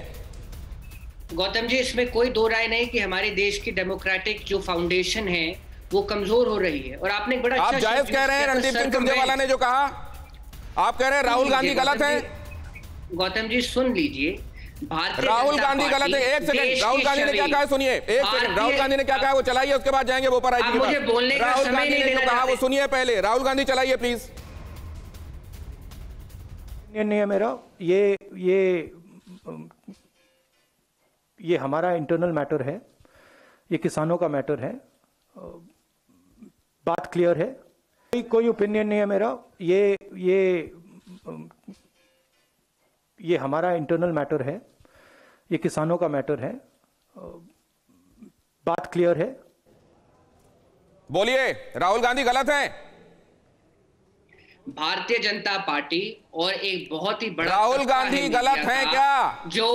Speaker 4: गौतम जी इसमें कोई दो राय नहीं कि हमारे देश की डेमोक्रेटिक जो फाउंडेशन है वो कमज़ोर हो रही है। और आपने बड़ा
Speaker 1: आप अच्छा जायज़ कह रहे हैं रणदीप सिंह सुरजेवाला ने जो कहा। आप कह रहे हैं राहुल गांधी गलत है।
Speaker 4: गौतम जी सुन लीजिए।
Speaker 1: राहुल गांधी गलत है। एक सेकंड। राहुल गांधी ने क्या कहा सुनिए। एक सेकंड। राहुल गांधी ने क्या कहा वो चलाइए उसके बाद जाएँगे वो पर आएगी
Speaker 4: मुझे बोलने का
Speaker 1: राहुल गांधी ने जो कहा वो सुनिए पहले। राहुल गांधी चलाइए प्लीज़
Speaker 7: नहीं है मेरा ये ये ये हमारा इंटरनल मैटर है। ये किसानों का मैटर है। बात क्लियर है। कोई कोई ओपिनियन नहीं है मेरा। ये ये ये हमारा इंटरनल मैटर है ये किसानों का मैटर है। बात क्लियर है?
Speaker 1: बोलिए राहुल गांधी गलत है।
Speaker 4: भारतीय जनता पार्टी और एक बहुत ही बड़ा
Speaker 1: राहुल गांधी गलत है क्या?
Speaker 4: जो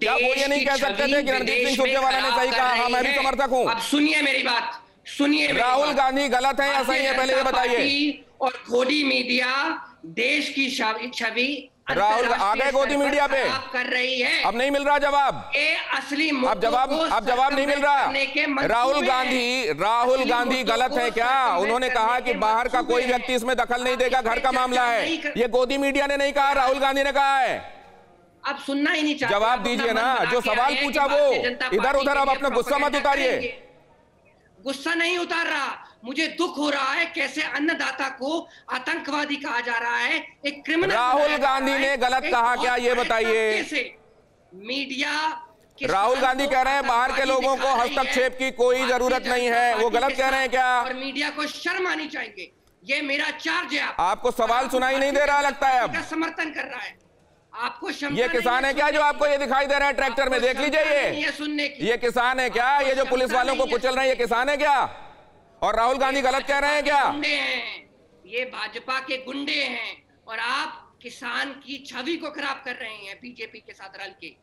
Speaker 1: क्या वो ये नहीं कह सकते थे कि रणदीप सिंह सुरजेवाला ने सही कहा? हाँ मैं भी समर्थक हूँ।
Speaker 4: अब सुनिए मेरी बात सुनिए
Speaker 1: राहुल गांधी गलत है या सही है? पहले ये बताइए।
Speaker 4: और खोडी मीडिया देश की छवि
Speaker 1: राहुल आ गए गोदी मीडिया पे।
Speaker 4: कर रही है।
Speaker 1: अब नहीं मिल रहा जवाब।
Speaker 4: ये असली
Speaker 1: अब जवाब अब जवाब नहीं मिल रहा। राहुल गांधी राहुल गांधी गलत है क्या? उन्होंने कहा कि बाहर का कोई व्यक्ति इसमें दखल नहीं देगा घर का मामला है। ये गोदी मीडिया ने नहीं कहा राहुल गांधी ने कहा है।
Speaker 4: अब सुनना ही नहीं
Speaker 1: जवाब दीजिए ना। जो सवाल पूछा वो इधर उधर अब अपना गुस्सा मत उतारिए।
Speaker 4: गुस्सा नहीं उतार रहा। मुझे दुख हो रहा है कैसे अन्नदाता को आतंकवादी कहा जा रहा है? एक क्रिमिनल
Speaker 1: राहुल गांधी ने गलत कहा क्या ये बताइए?
Speaker 4: मीडिया
Speaker 1: राहुल गांधी कह रहे हैं बाहर के लोगों को हस्तक्षेप की कोई ज़रूरत नहीं है। वो गलत कह रहे हैं क्या?
Speaker 4: और मीडिया को शर्म आनी चाहिए। ये मेरा चार्ज है
Speaker 1: आपको। सवाल सुनाई नहीं दे रहा लगता है अब।
Speaker 4: समर्थन कर रहा है। आपको
Speaker 1: ये किसान है क्या जो आपको ये दिखाई दे रहा है ट्रैक्टर में? देख लीजिए ये।
Speaker 4: सुनने की।
Speaker 1: ये किसान है क्या? ये जो पुलिस वालों को कुचल रहे हैं ये किसान है क्या? और राहुल गांधी गलत कह रहे हैं क्या?
Speaker 4: हैं। ये भाजपा के गुंडे हैं और आप किसान की छवि को खराब कर रहे हैं बीजेपी के साथ रल के।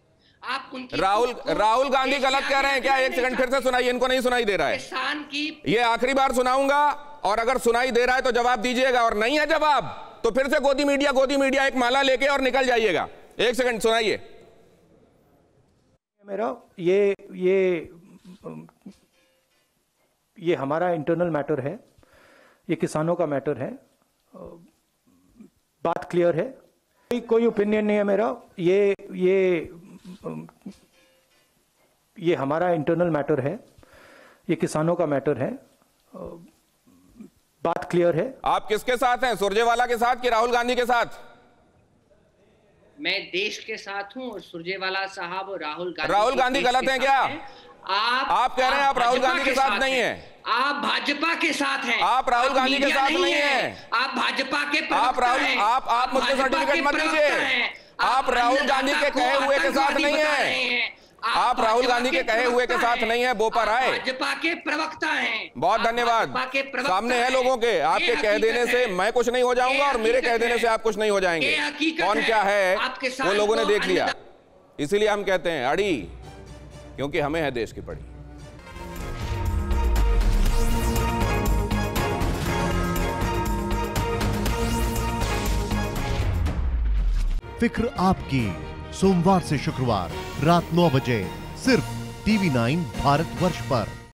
Speaker 4: आप उनकी
Speaker 1: राहुल राहुल गांधी गलत कह रहे हैं क्या? एक सेकंड फिर से सुनाइए इनको नहीं सुनाई दे रहा है।
Speaker 4: किसान की
Speaker 1: ये आखिरी बार सुनाऊँगा और अगर सुनाई दे रहा है तो जवाब दीजिएगा और नहीं है जवाब तो फिर से गोदी मीडिया गोदी मीडिया एक माला लेके और निकल जाइएगा। एक सेकंड सुनाइए।
Speaker 7: मेरा ये ये ये हमारा इंटरनल मैटर है ये किसानों का मैटर है। बात क्लियर है। कोई कोई ओपिनियन नहीं है मेरा। ये ये ये हमारा इंटरनल मैटर है। ये किसानों का मैटर है। बात क्लियर है।
Speaker 1: आप किसके साथ हैं? सुरजेवाला के साथ कि राहुल गांधी के साथ?
Speaker 4: मैं देश के साथ हूँ और सुरजेवाला साहब और राहुल गांधी
Speaker 1: राहुल गांधी गलत हैं क्या?
Speaker 4: आप
Speaker 1: आप कह रहे हैं आप राहुल गांधी के साथ नहीं है।
Speaker 4: आप भाजपा के साथ हैं।
Speaker 1: आप राहुल गांधी के साथ नहीं है।
Speaker 4: आप भाजपा के
Speaker 1: आप राहुल आप आप मुझसे सर्टिफिकेट मत लीजिए। आप राहुल गांधी के कहे हुए के साथ नहीं है। आप राहुल गांधी के कहे हुए के साथ नहीं है बोपर आए।
Speaker 4: भाजपा के प्रवक्ता हैं।
Speaker 1: बहुत धन्यवाद। सामने है लोगों के। आपके कह देने से मैं कुछ नहीं हो जाऊँगा और मेरे कह देने से आप कुछ नहीं हो जाएँगे। कौन क्या है वो लोगों ने देख लिया। इसीलिए हम कहते हैं अड़ी। क्योंकि हमें है देश की पड़ी।
Speaker 9: फ़िक्र आपकी, सोमवार से शुक्रवार, रात 9 बजे, सिर्फ़ टीवी 9 भारत वर्ष पर।